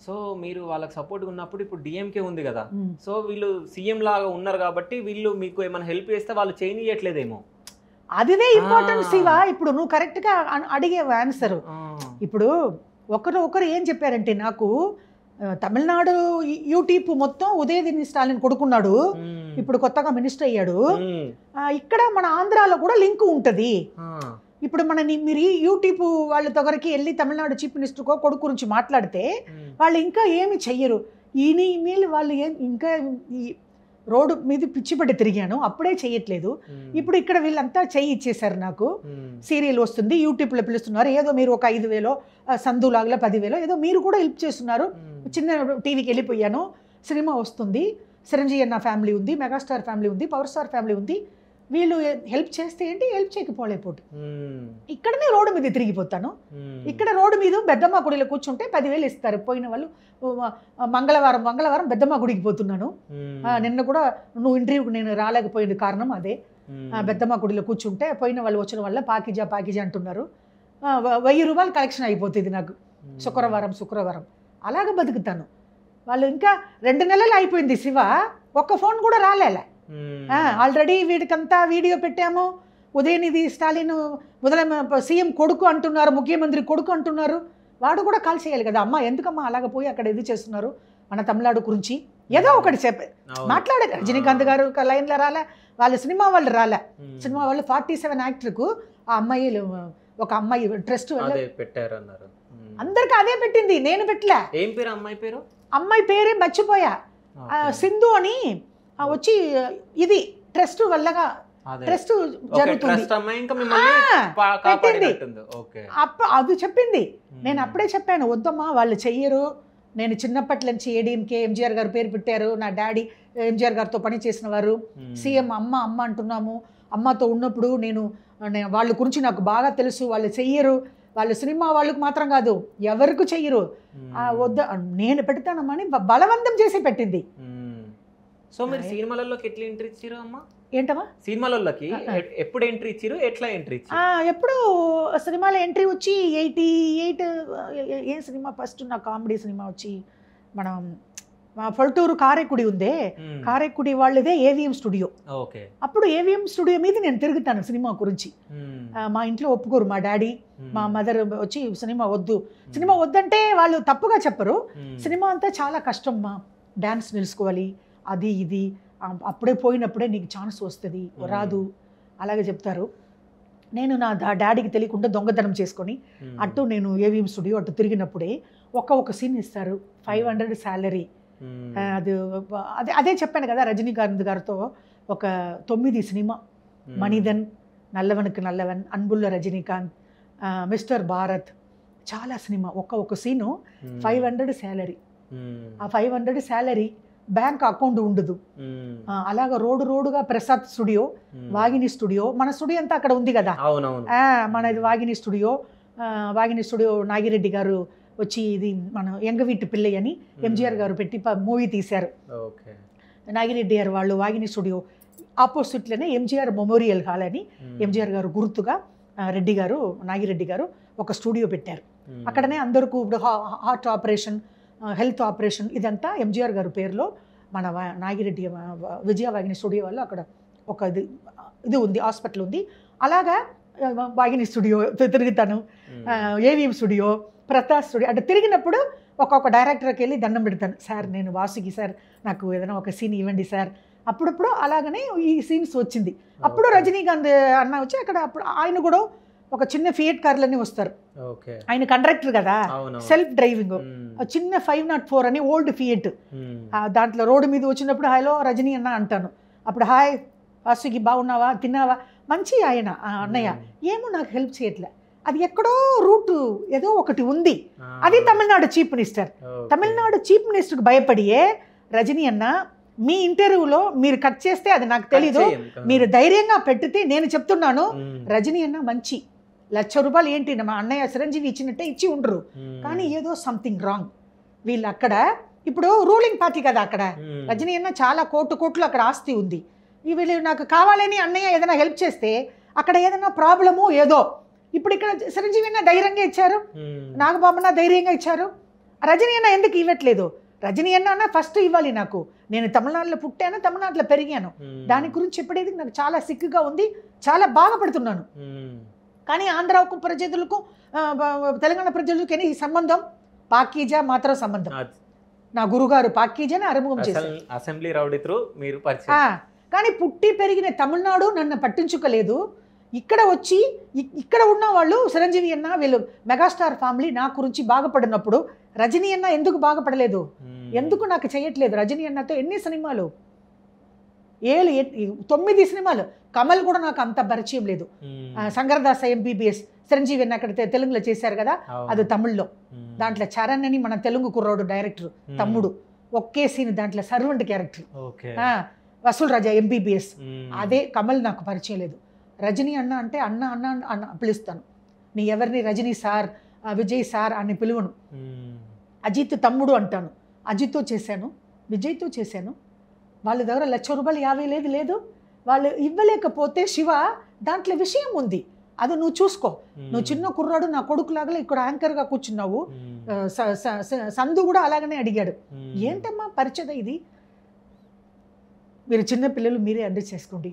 S1: సో మీరు వాళ్ళకి సపోర్ట్గా ఉన్నప్పుడు ఇప్పుడు డిఎంకే ఉంది కదా. సో వీళ్ళు సీఎం లాగా ఉన్నారు కాబట్టి వీళ్ళు మీకు ఏమైనా హెల్ప్ చేస్తే వాళ్ళు చేయనియట్లేదేమో
S2: అదిదే ఇంపార్టెంట్
S1: ఆ.
S2: శివ. ఇప్పుడు నువ్వు కరెక్ట్గా అడిగే ఆన్సర్ ఇప్పుడు ఒకరు ఒకరు ఏం చెప్పారంటే నాకు తమిళనాడు యూట్యూబ్ మొత్తం ఉదయదిని స్టాలిన్ కొడుకున్నాడు. ఇప్పుడు కొత్తగా మినిస్టర్ అయ్యాడు. ఇక్కడ మన ఆంధ్రాలో కూడా లింక్ ఉంటుంది. ఇప్పుడు మన మీరు ఈ యూట్యూబ్ వాళ్ళ దగ్గరికి వెళ్ళి తమిళనాడు చీఫ్ మినిస్టర్కో కొడుకు గురించి మాట్లాడితే వాళ్ళు ఇంకా ఏమి చెయ్యరు. ఈయన ఈమెయిల్ వాళ్ళు ఏం ఇంకా ఈ రోడ్డు మీద పిచ్చిపట్టి తిరిగాను. అప్పుడే చెయ్యట్లేదు. ఇప్పుడు ఇక్కడ వీళ్ళంతా చెయ్యి ఇచ్చేశారు నాకు. సీరియల్ వస్తుంది యూట్యూబ్లో పిలుస్తున్నారు. ఏదో మీరు ఒక ఐదు వేలో సందులాగలో పదివేలో ఏదో మీరు కూడా హెల్ప్ చేస్తున్నారు. చిన్న టీవీకి వెళ్ళిపోయాను. సినిమా వస్తుంది. చిరంజీవి అన్న ఫ్యామిలీ ఉంది మెగాస్టార్ ఫ్యామిలీ ఉంది పవర్ స్టార్ ఫ్యామిలీ ఉంది. వీళ్ళు హెల్ప్ చేస్తే ఏంటి? హెల్ప్ చేయకపోలేపోటు. ఇక్కడనే రోడ్డు మీద తిరిగిపోతాను. ఇక్కడ రోడ్డు మీద బెద్దమ్మ గుడిలో కూర్చుంటే పదివేలు ఇస్తారు. పోయిన వాళ్ళు మంగళవారం మంగళవారం బెద్దమ్మ గుడికి పోతున్నాను. నిన్న కూడా నువ్వు ఇంటర్వ్యూకి నేను రాలేకపోయింది కారణం అదే. ఆ, బెద్దమ్మ గుడిలో కూర్చుంటే పోయిన వాళ్ళు వచ్చిన వల్ల పాకిజా పాకిజా అంటున్నారు. వెయ్యి రూపాయలు కలెక్షన్ అయిపోతుంది నాకు. శుక్రవారం శుక్రవారం. అలాగ బతుకుతాను. వాళ్ళు ఇంకా రెండు నెలలు అయిపోయింది శివ. ఒక్క ఫోన్ కూడా రాలేలే. ఆల్రెడీ వీడికంతా వీడియో పెట్టాము. ఉదయనిధి స్టాలిన్ మొదల సీఎం కొడుకు అంటున్నారు ముఖ్యమంత్రి కొడుకు అంటున్నారు. వాడు కూడా కాల్ చేయాలి కదా. అమ్మ ఎందుకమ్మా అలాగ పోయి అక్కడ ఇది చేస్తున్నారు? మన తమిళనాడు గురించి ఏదో ఒకటి చెప్ప మాట్లాడారు. రజనీకాంత్ గారు లైన్లో రాలే వాళ్ళ సినిమా వాళ్ళు రాలే. సినిమా వాళ్ళు ఫార్టీ సెవెన్ యాక్టర్కు ఆ అమ్మాయి ఒక అమ్మాయి ట్రస్ట్
S1: పెట్టారు అన్నారు.
S2: అందరికి అదే పెట్టింది. నేను పెట్టలే.
S1: ఏం పేరు? అమ్మాయి పేరు?
S2: అమ్మాయి పేరే మర్చిపోయా. సింధు అని వచ్చి ఇది ట్రస్ట్ వల్లగా. ట్రస్ట్ జరుగుతుంది. అది చెప్పింది. నేను. అప్పుడే చెప్పాను వద్దమ్మా వాళ్ళు చెయ్యరు. నేను చిన్నప్పటి నుంచి ఏడీఎంకే ఎంజీఆర్ గారు పేరు పెట్టారు. నా డాడీ ఎంజీఆర్ గారితో పని చేసిన వారు. సీఎం అమ్మ అమ్మ అంటున్నాము. అమ్మతో ఉన్నప్పుడు నేను వాళ్ళ గురించి నాకు బాగా తెలుసు. వాళ్ళు చెయ్యరు. వాళ్ళు సినిమా వాళ్ళకు మాత్రం కాదు ఎవరికి చెయ్యరు. వద్ద నేను పెడతానమ్మా అని బ- బలవంతం చేసి పెట్టింది.
S1: సో మీరు. సినిమాలలోకి ఎట్లా ఎంట్రీ ఇచ్చారు అమ్మా?
S2: ఏంటమ్మా?
S1: సినిమాలలోకి ఎప్పుడు ఎంట్రీ ఇచ్చారు ఎట్లా ఎంట్రీ ఇచ్చారు
S2: ఎప్పుడు సినిమాలో ఎంట్రీ వచ్చి ఎయిటీ ఎయిట్ ఏ సినిమా? ఫస్ట్ నా కామెడీ సినిమా వచ్చి మనం మా పల్టూరు కారేకుడి ఉందే.
S1: మ్మ్.
S2: కారేకుడి వాళ్ళదే ఏవిఎం స్టూడియో అప్పుడు ఏవిఎం స్టూడియో మీద నేను తిరుగుతాను సినిమా గురించి. మా ఇంట్లో ఒప్పుకోరు మా డాడీ. మా మదర్ వచ్చి సినిమా వద్దు. సినిమా వద్దంటే వాళ్ళు తప్పుగా చెప్పరు. సినిమా అంతా చాలా కష్టం మా. డ్యాన్స్ నిలుచుకోవాలి అది ఇది. అప్పుడే పోయినప్పుడే నీకు ఛాన్స్ వస్తుంది. రాదు. అలాగే చెప్తారు. నేను నా డాడీకి తెలియకుండా దొంగతనం చేసుకొని. అటు నేను ఏవిఎం స్టూడియో అటు తిరిగినప్పుడే ఒక్క ఒక సీన్ ఇస్తారు. Five hundred
S1: salary.
S2: అది అదే అదే చెప్పాను కదా రజనీకాంత్ గారితో ఒక తొమ్మిది సినిమా. మణిధన్ నల్లవనుకు నల్లవన్ అన్బుల్ల రజనీకాంత్ మిస్టర్ భారత్. చాలా సినిమా. ఒక్క ఒక సీను. Five hundred
S1: salary.
S2: ఆ five hundred salary bank account ఉండదు. అలాగ రోడ్డు రోడ్డుగా ప్రసాద్ స్టూడియో. వాగిని స్టూడియో మన స్టూడియో అంతా అక్కడ ఉంది కదా? మనది వాగిని స్టూడియో వాగిని స్టూడియో నాగిరెడ్డి గారు వచ్చి ఇది మన ఎంగవీటి పిల్లై అని ఎంజిఆర్ గారు పెట్టి మూవీ తీశారు.
S1: ఓకే.
S2: నాగిరెడ్డి గారు వాళ్ళు వాగిని స్టూడియో ఆపోజిట్లోనే ఎంజిఆర్ మెమోరియల్ హాల్ అని. ఎంజిఆర్ గారు గుర్తుగా రెడ్డి గారు నాగిరెడ్డి గారు ఒక స్టూడియో పెట్టారు. అక్కడనే అందరికీ ఇప్పుడు హార్ట్ ఆపరేషన్ హెల్త్ ఆపరేషన్ ఇదంతా ఎంజిఆర్ గారు పేరులో మన నాగిరెడ్డి విజయ వాగిని స్టూడియో వాళ్ళు అక్కడ ఒక ఇది ఇది ఉంది హాస్పిటల్ ఉంది. అలాగా వాగిని స్టూడియో తిరుగుతాను. ఏవిఎం స్టూడియో ప్రతాప్ స్టూడియో అంటే తిరిగినప్పుడు ఒక్కొక్క డైరెక్టర్కి వెళ్ళి దండం పెడతాను. సార్ నేను వాసుకి సార్ నాకు ఏదైనా ఒక సీన్ ఇవ్వండి సార్. అప్పుడప్పుడు అలాగనే ఈ సీన్స్ వచ్చింది. అప్పుడు రజనీకాంత్ అన్న వచ్చి అక్కడ అప్పుడు ఆయన కూడా ఒక చిన్న ఫియట్ కార్లన్నీ వస్తారు. ఆయన కండక్టర్ కదా? Self
S1: driving.
S2: చిన్న ఫైవ్ నాట్ ఫోర్ అని ఓల్డ్ ఫియట్. దాంట్లో రోడ్డు మీద వచ్చినప్పుడు హలో రజనీ అన్న అంటాను. అప్పుడు హాయ్ వాసుకి బాగున్నావా? తిన్నావా? మంచి ఆయన అన్నయ్య. ఏమో నాకు హెల్ప్ చేయట్లే. అది ఎక్కడో రూట్ ఏదో ఒకటి ఉంది. అది Tamil Nadu chief
S1: minister.
S2: Tamil Nadu chief మినిస్టర్కి భయపడియే రజనీ అన్న మీ ఇంటర్వ్యూలో మీరు కట్ చేస్తే అది నాకు తెలీదు. మీరు ధైర్యంగా పెట్టితే నేను చెప్తున్నాను. రజనీ అన్న మంచి లక్ష రూపాయలు ఏంటి? మా అన్నయ్య చిరంజీవి ఇచ్చినట్టే ఇచ్చి ఉండరు. కానీ ఏదో సంథింగ్ రాంగ్ వీళ్ళు అక్కడ ఇప్పుడు రూలింగ్ పార్టీ కదా అక్కడ. రజనీ అన్న చాలా కోట్లు కోట్లు అక్కడ ఆస్తి ఉంది. వీళ్ళు నాకు కావాలని అన్నయ్య ఏదైనా హెల్ప్ చేస్తే అక్కడ ఏదైనా ప్రాబ్లము ఏదో. ఇప్పుడు ఇక్కడ చిరంజీవి అన్న ధైర్యంగా ఇచ్చారు?
S1: మ్మ్.
S2: నాగబాబున ధైర్యంగా ఇచ్చారు? రజనీ అన్న ఎందుకు ఇవ్వట్లేదు? రజనీ అన్న అన్న ఫస్ట్ ఇవ్వాలి నాకు. నేను తమిళనాడులో పుట్టాను తమిళనాడులో పెరిగాను. దాని గురించి చెప్పేది నాకు చాలా సిక్కుగా ఉంది చాలా బాధపడుతున్నాను. కానీ ఆంధ్రాకు ప్రజలకు తెలంగాణ ప్రజలకి ఈ సంబంధం పాకీజా మాత్రం సంబంధం. నా గురుగారు పాకీజాని అనుభవం చేశారు.
S1: అసెం- అసెంబ్లీ రౌడీ త్రూ మీరు
S2: కానీ పుట్టి పెరిగిన తమిళనాడు నన్ను పట్టించుకోలేదు. ఇక్కడ వచ్చి ఇక్కడ ఉన్న వాళ్ళు చిరంజీవి అన్న వీళ్ళు మెగాస్టార్ ఫ్యామిలీ నా గురించి బాగుపడినప్పుడు రజనీ అన్న ఎందుకు బాగుపడలేదు. ఎందుకు నాకు చేయట్లేదు? రజనీ అన్నతో ఎన్ని సినిమాలు? ఏళ్ళు తొమ్మిది సినిమాలు. కమల్ కూడా నాకు అంత పరిచయం లేదు. సంగరదాస ఎంబీబీఎస్ చిరంజీవి అక్కడ తెలుగులో చేశారు కదా. అది
S1: తమిళ్ళో.
S2: దాంట్లో చరణ్ అని మన తెలుగు కుర్రోడు డైరెక్టర్
S1: మ్మ్.
S2: తమ్ముడు. ఒకే సీన్ దాంట్లో
S1: servant
S2: character. Vasool Raja
S1: MBBS.
S2: అదే కమల్ నాకు పరిచయం లేదు. రజనీ అన్న అంటే అన్న అన్న అన్న పిలుస్తాను. నీ ఎవరిని రజనీ సార్ విజయ్ సార్ అని పిలువను. అజిత్ తమ్ముడు అంటాను. అజిత్తో చేశాను విజయ్తో చేశాను. వాళ్ళ దగ్గర లక్ష రూపాయలు యాభై లేదు లేదు. వాళ్ళు ఇవ్వలేకపోతే శివ దాంట్లో విషయం ఉంది. అది నువ్వు చూసుకో. నువ్వు చిన్న కుర్రాడు నా కొడుకులాగా ఇక్కడ యాంకర్గా కూర్చున్నావు. సందు కూడా అలాగనే అడిగాడు.
S1: మ్మ్.
S2: ఏంటమ్మా పరిచయం ఇది? మీరు చిన్న పిల్లలు మీరే అండర్ చేసుకోండి.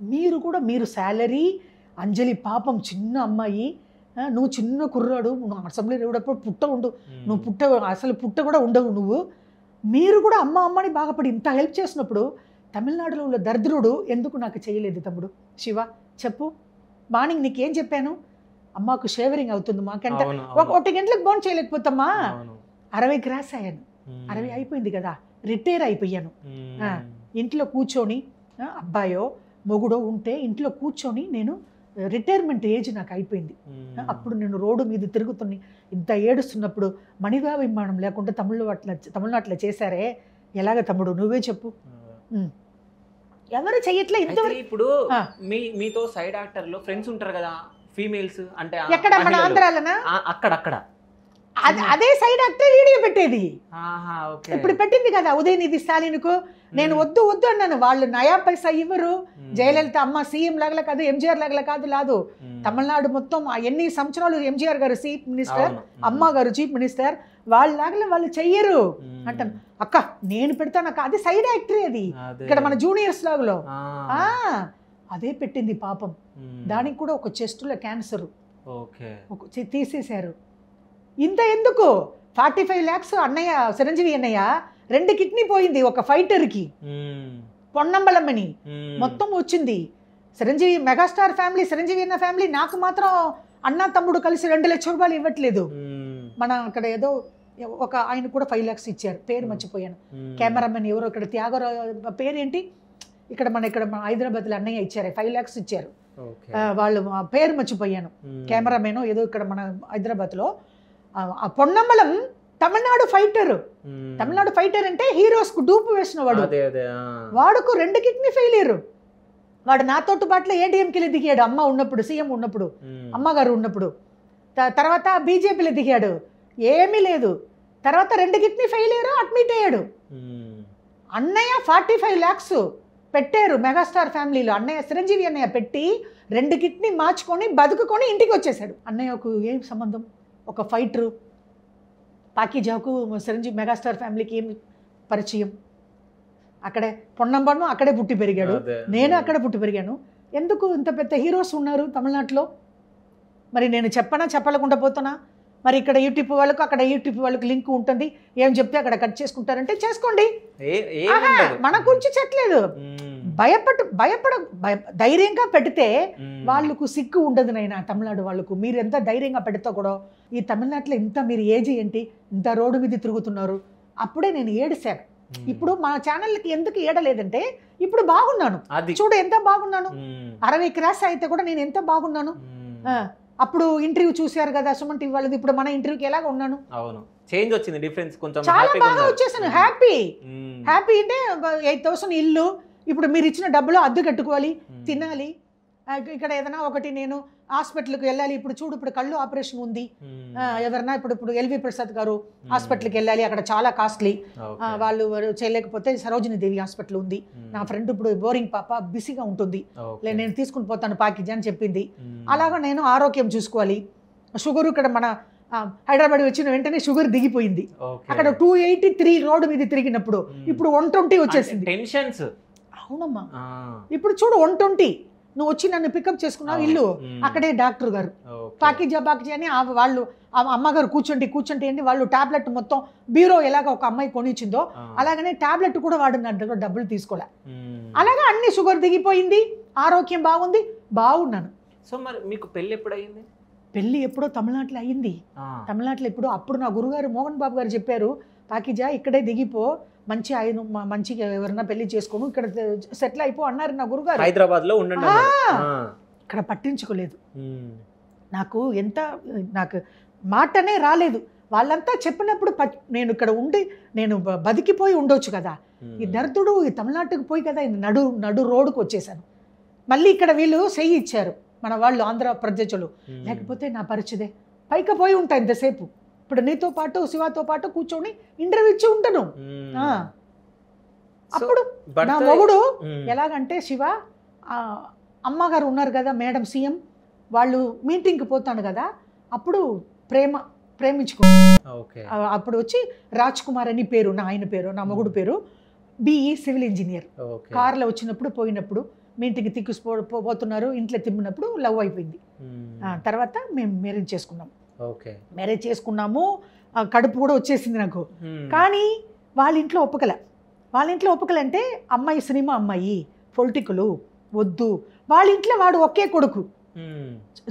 S2: మీరు కూడా మీరు శాలరీ అంజలి పాపం చిన్న అమ్మాయి నువ్వు చిన్న కుర్రాడు నువ్వు అసెంబ్లీలో కూడా పుట్ట ఉండు. నువ్వు పుట్ట అసలు పుట్ట కూడా ఉండవు నువ్వు. మీరు కూడా అమ్మ అమ్మని బాగుపడి ఇంత హెల్ప్ చేసినప్పుడు తమిళనాడులో ఉన్న దరిద్రుడు ఎందుకు నాకు చేయలేదు తమ్ముడు? శివ చెప్పు. మార్నింగ్ నీకేం చెప్పాను? అమ్మకు షేవరింగ్ అవుతుంది మాకంటే. ఒకటి గంటలకు బోన్ చేయలేకపోతామా. అరవై క్రాస్ అయ్యాను. అరవై అయిపోయింది కదా. రిటైర్ అయిపోయాను. ఇంట్లో కూర్చొని అబ్బాయో మొగుడో ఉంటే ఇంట్లో కూర్చొని నేను రిటైర్మెంట్ ఏజ్ నాకు అయిపోయింది. అప్పుడు నేను రోడ్డు మీద తిరుగుతుని ఇంత ఏడుస్తున్నప్పుడు మణిగా విమానం లేకుండా తమిళ అట్లా తమిళనాట్లో చేశారే? ఎలాగ తమ్ముడు? నువ్వే చెప్పు. ఎవరు చెయ్యట్లే ఇంతవరకు
S1: ఇప్పుడు. మీ మీతో సైడ్ యాక్టర్లో ఫ్రెండ్స్ ఉంటారు కదా ఫీమేల్స్ అంటే
S2: ఎక్కడ? మన. ఆంధ్రాలనా?
S1: ఆ, అక్కడ అక్కడ.
S2: అది- సైడ్ యాక్టర్ వీడియో పెట్టేది. ఇప్పుడు పెట్టింది కదా ఉదయనిధి స్టాలిన్కు. నేను వద్దు వద్దు అన్నాను. వాళ్ళు నయా పైసా ఇవ్వరు. జయలలిత అమ్మ సీఎం లాగల కాదు ఎంజీఆర్ లాగల కాదు లాదు. తమిళనాడు మొత్తం ఎన్ని సంవత్సరాలు ఎంజీఆర్ గారు చీఫ్ మినిస్టర్ అమ్మ గారు చీఫ్ మినిస్టర్ వాళ్ళ లాగల వాళ్ళు చెయ్యరు. అంటాను అక్క నేను పెడతాను అక్క. అది సైడ్ యాక్టరే అది. ఇక్కడ మన జూనియర్స్ లాగులో. అదే పెట్టింది పాపం. దానికి కూడా ఒక చెస్ట్లో క్యాన్సర్. తీసేశారు. ఇంత ఎందుకు? ఫార్టీ ఫైవ్ ల్యాక్స్ అన్నయ్య చిరంజీవి అన్నయ్య రెండు కిడ్నీ పోయింది ఒక ఫైటర్కి. పొన్నంబలమ్మని. మొత్తం వచ్చింది. చిరంజీవి మెగాస్టార్ ఫ్యామిలీ చిరంజీవి అన్న ఫ్యామిలీ నాకు మాత్రం అన్న తమ్ముడు కలిసి రెండు లక్షల రూపాయలు ఇవ్వట్లేదు. మన అక్కడ ఏదో ఒక ఆయన కూడా ఫైవ్ ల్యాక్స్ ఇచ్చారు. పేరు మర్చిపోయాను. కెమెరామెన్ ఎవరో ఇక్కడ త్యాగరావు పేరేంటి? ఇక్కడ మన ఇక్కడ మన హైదరాబాద్లో అన్నయ్య ఇచ్చారు ఫైవ్ ల్యాక్స్ ఇచ్చారు. వాళ్ళు పేరు మర్చిపోయాను. కెమెరామెన్ ఏదో ఇక్కడ మన హైదరాబాద్లో. ఆ, ఆ పొన్నమ్మలం తమిళనాడు ఫైటర్ తమిళనాడు ఫైటర్ అంటే హీరోస్కు డూపు వేసిన వాడు. వాడుకు రెండు కిడ్నీ ఫెయిలియర్ వాడు నాతోటి పాటలో ఏడీఎంకెళ్ళి దిగాడు. అమ్మ ఉన్నప్పుడు సీఎం ఉన్నప్పుడు
S1: మ్మ్.
S2: అమ్మగారు ఉన్నప్పుడు. తర్వాత బీజేపీలో దిగాడు. ఏమీ లేదు. తర్వాత రెండు కిడ్నీ ఫెయిలియర్ అడ్మిట్ అయ్యాడు. అన్నయ్య ఫార్టీ ఫైవ్ ల్యాక్స్ పెట్టారు మెగాస్టార్ ఫ్యామిలీలో. అన్నయ్య చిరంజీవి అన్నయ్య పెట్టి రెండు కిడ్నీ మార్చుకొని బతుకుకొని ఇంటికి వచ్చేసాడు అన్నయ్యకు ఏం సంబంధం? ఒక ఫైటరు పాకీజాకు చిరంజీవి మెగాస్టార్ ఫ్యామిలీకి ఏం పరిచయం? అక్కడే పొన్నంబను అక్కడే పుట్టి పెరిగాడు. నేను అక్కడ పుట్టి పెరిగాను. ఎందుకు ఇంత పెద్ద హీరోస్ ఉన్నారు తమిళనాడులో? మరి నేను చెప్పనా చెప్పలేకుండా పోతున్నా మరి ఇక్కడ యూట్యూబ్ వాళ్ళకు అక్కడ యూట్యూబ్ వాళ్ళకి లింక్ ఉంటుంది ఏం చెప్తే అక్కడ కట్ చేసుకుంటారంటే చేసుకోండి. మన గురించి చెట్లేదు. భయపడు భయపడ భయ- ధైర్యంగా పెడితే. వాళ్ళకు సిగ్గు ఉండదు నైనా తమిళనాడు వాళ్ళకు మీరు ఎంత ధైర్యంగా పెడితే కూడా ఈ తమిళనాడులో ఇంత మీరు ఏజ్ ఏంటి ఇంత రోడ్డు మీద తిరుగుతున్నారు అప్పుడే నేను ఏడిశాను. ఇప్పుడు మా ఛానల్కి ఎందుకు ఏడలేదంటే ఇప్పుడు బాగున్నాను చూడు ఎంత బాగున్నాను. అరవై క్రాస్ అయితే కూడా నేను ఎంత బాగున్నాను అప్పుడు ఇంటర్వ్యూ చూశారు కదా సుమన్ టీవీ వాళ్ళది ఇప్పుడు మన ఇంటర్వ్యూకి ఎలాగ ఉన్నాను
S1: అవును చేంజ్ వచ్చింది డిఫరెన్స్ కొంచెం
S2: చాలా బాగా. వచ్చేసాను హ్యాపీ. హ్యాపీ అంటే ఎయిట్ థౌసండ్ ఇల్లు ఇప్పుడు మీరు ఇచ్చిన డబ్బులు అద్దె కట్టుకోవాలి
S1: మ్మ్.
S2: తినాలి ఇక్కడ ఏదైనా ఒకటి నేను హాస్పిటల్కి వెళ్ళాలి ఇప్పుడు చూడు ఇప్పుడు కళ్ళు ఆపరేషన్ ఉంది ఎవరన్నా ఇప్పుడు ఇప్పుడు ఎల్వి ప్రసాద్ గారు. హాస్పిటల్కి వెళ్ళాలి అక్కడ చాలా కాస్ట్లీ. వాళ్ళు చేయలేకపోతే సరోజిని దేవి హాస్పిటల్ ఉంది. నా ఫ్రెండ్ ఇప్పుడు బోరింగ్ పాప బిజీగా ఉంటుంది నేను తీసుకుని పోతాను పాకిజ్ అని చెప్పింది. అలాగా నేను ఆరోగ్యం చూసుకోవాలి షుగర్ ఇక్కడ మన హైదరాబాద్ వచ్చిన వెంటనే షుగర్ దిగిపోయింది. అక్కడ టూ ఎయిటీ త్రీ రోడ్డు మీద తిరిగినప్పుడు. ఇప్పుడు వన్ ట్వంటీ వచ్చేసింది
S1: టెన్షన్స్
S2: అవునమ్మా. ఇప్పుడు చూడు వన్ ట్వంటీ నువ్వు వచ్చి నన్ను పికప్ చేసుకున్నావు. ఇల్లు. అక్కడే డాక్టర్ గారు. పాకిజా పాకిజా అని వాళ్ళు ఆ అమ్మగారు కూర్చోండి కూర్చోండి అని వాళ్ళు టాబ్లెట్ మొత్తం బీరో ఎలాగ ఒక అమ్మాయి కొనిచ్చిందో. అలాగనే టాబ్లెట్ కూడా వాడిన డబ్బులు తీసుకోలే. అలాగే అన్ని షుగర్ దిగిపోయింది ఆరోగ్యం బాగుంది బాగున్నాను
S1: సో మరి మీకు పెళ్ళి ఎప్పుడు అయ్యింది
S2: పెళ్ళి ఎప్పుడో తమిళనాడులో అయ్యింది
S1: ఆ.
S2: తమిళనాడులో ఇప్పుడు అప్పుడు నా గురుగారు మోహన్ బాబు గారు చెప్పారు పాకిజా ఇక్కడే దిగిపో మంచి ఆయన మ- మంచిగా ఎవరన్నా పెళ్ళి చేసుకోను ఇక్కడ సెటిల్ అయిపో అన్నారు నా గురుగారు.
S1: హైదరాబాద్లో ఉండండి.
S2: ఇక్కడ పట్టించుకోలేదు. నాకు ఎంత నాకు మాటనే రాలేదు. వాళ్ళంతా చెప్పినప్పుడు నేను ఇక్కడ ఉండి నేను బతికిపోయి ఉండొచ్చు కదా. ఈ
S1: మ్మ్.
S2: దరిద్రుడు ఈ తమిళనాటుకు పోయి కదా నడు నడు రోడ్డుకు వచ్చేసాను. మళ్ళీ ఇక్కడ వీళ్ళు సెయ్యి ఇచ్చారు. మన వాళ్ళు ఆంధ్రప్రదేశ్లో
S1: మ్మ్.
S2: లేకపోతే నా పరిచిదే పైకి పోయి ఉంటా ఇంతసేపు. ఇప్పుడు నీతో పాటు శివతో పాటు కూర్చొని ఇంటర్వ్యూ ఇచ్చి ఉంటాను. అప్పుడు నా మొగుడు. ఎలాగంటే శివ అమ్మగారు ఉన్నారు కదా మేడం సీఎం వాళ్ళు మీటింగ్కి పోతాను కదా అప్పుడు ప్రేమ ప్రేమించుకో. అప్పుడు వచ్చి రాజ్ కుమార్ అని పేరు నా ఆయన పేరు నా మొగుడు పేరు బిఈ సివిల్ ఇంజనీర్. కార్లో వచ్చినప్పుడు పోయినప్పుడు మీటింగ్ తిక్కు పోతున్నారు ఇంట్లో తిమ్మినప్పుడు లవ్ అయిపోయింది. తర్వాత మేము మ్యారేజ్ చేసుకున్నాం. మ్యారేజ్ చేసుకున్నాము కడుపు కూడా వచ్చేసింది నాకు. కానీ వాళ్ళ ఇంట్లో ఒప్పుకల. వాళ్ళ ఇంట్లో ఒప్పుకలంటే అమ్మాయి సినిమా అమ్మాయి పొలిటికలు వద్దు. వాళ్ళ ఇంట్లో వాడు ఒకే కొడుకు.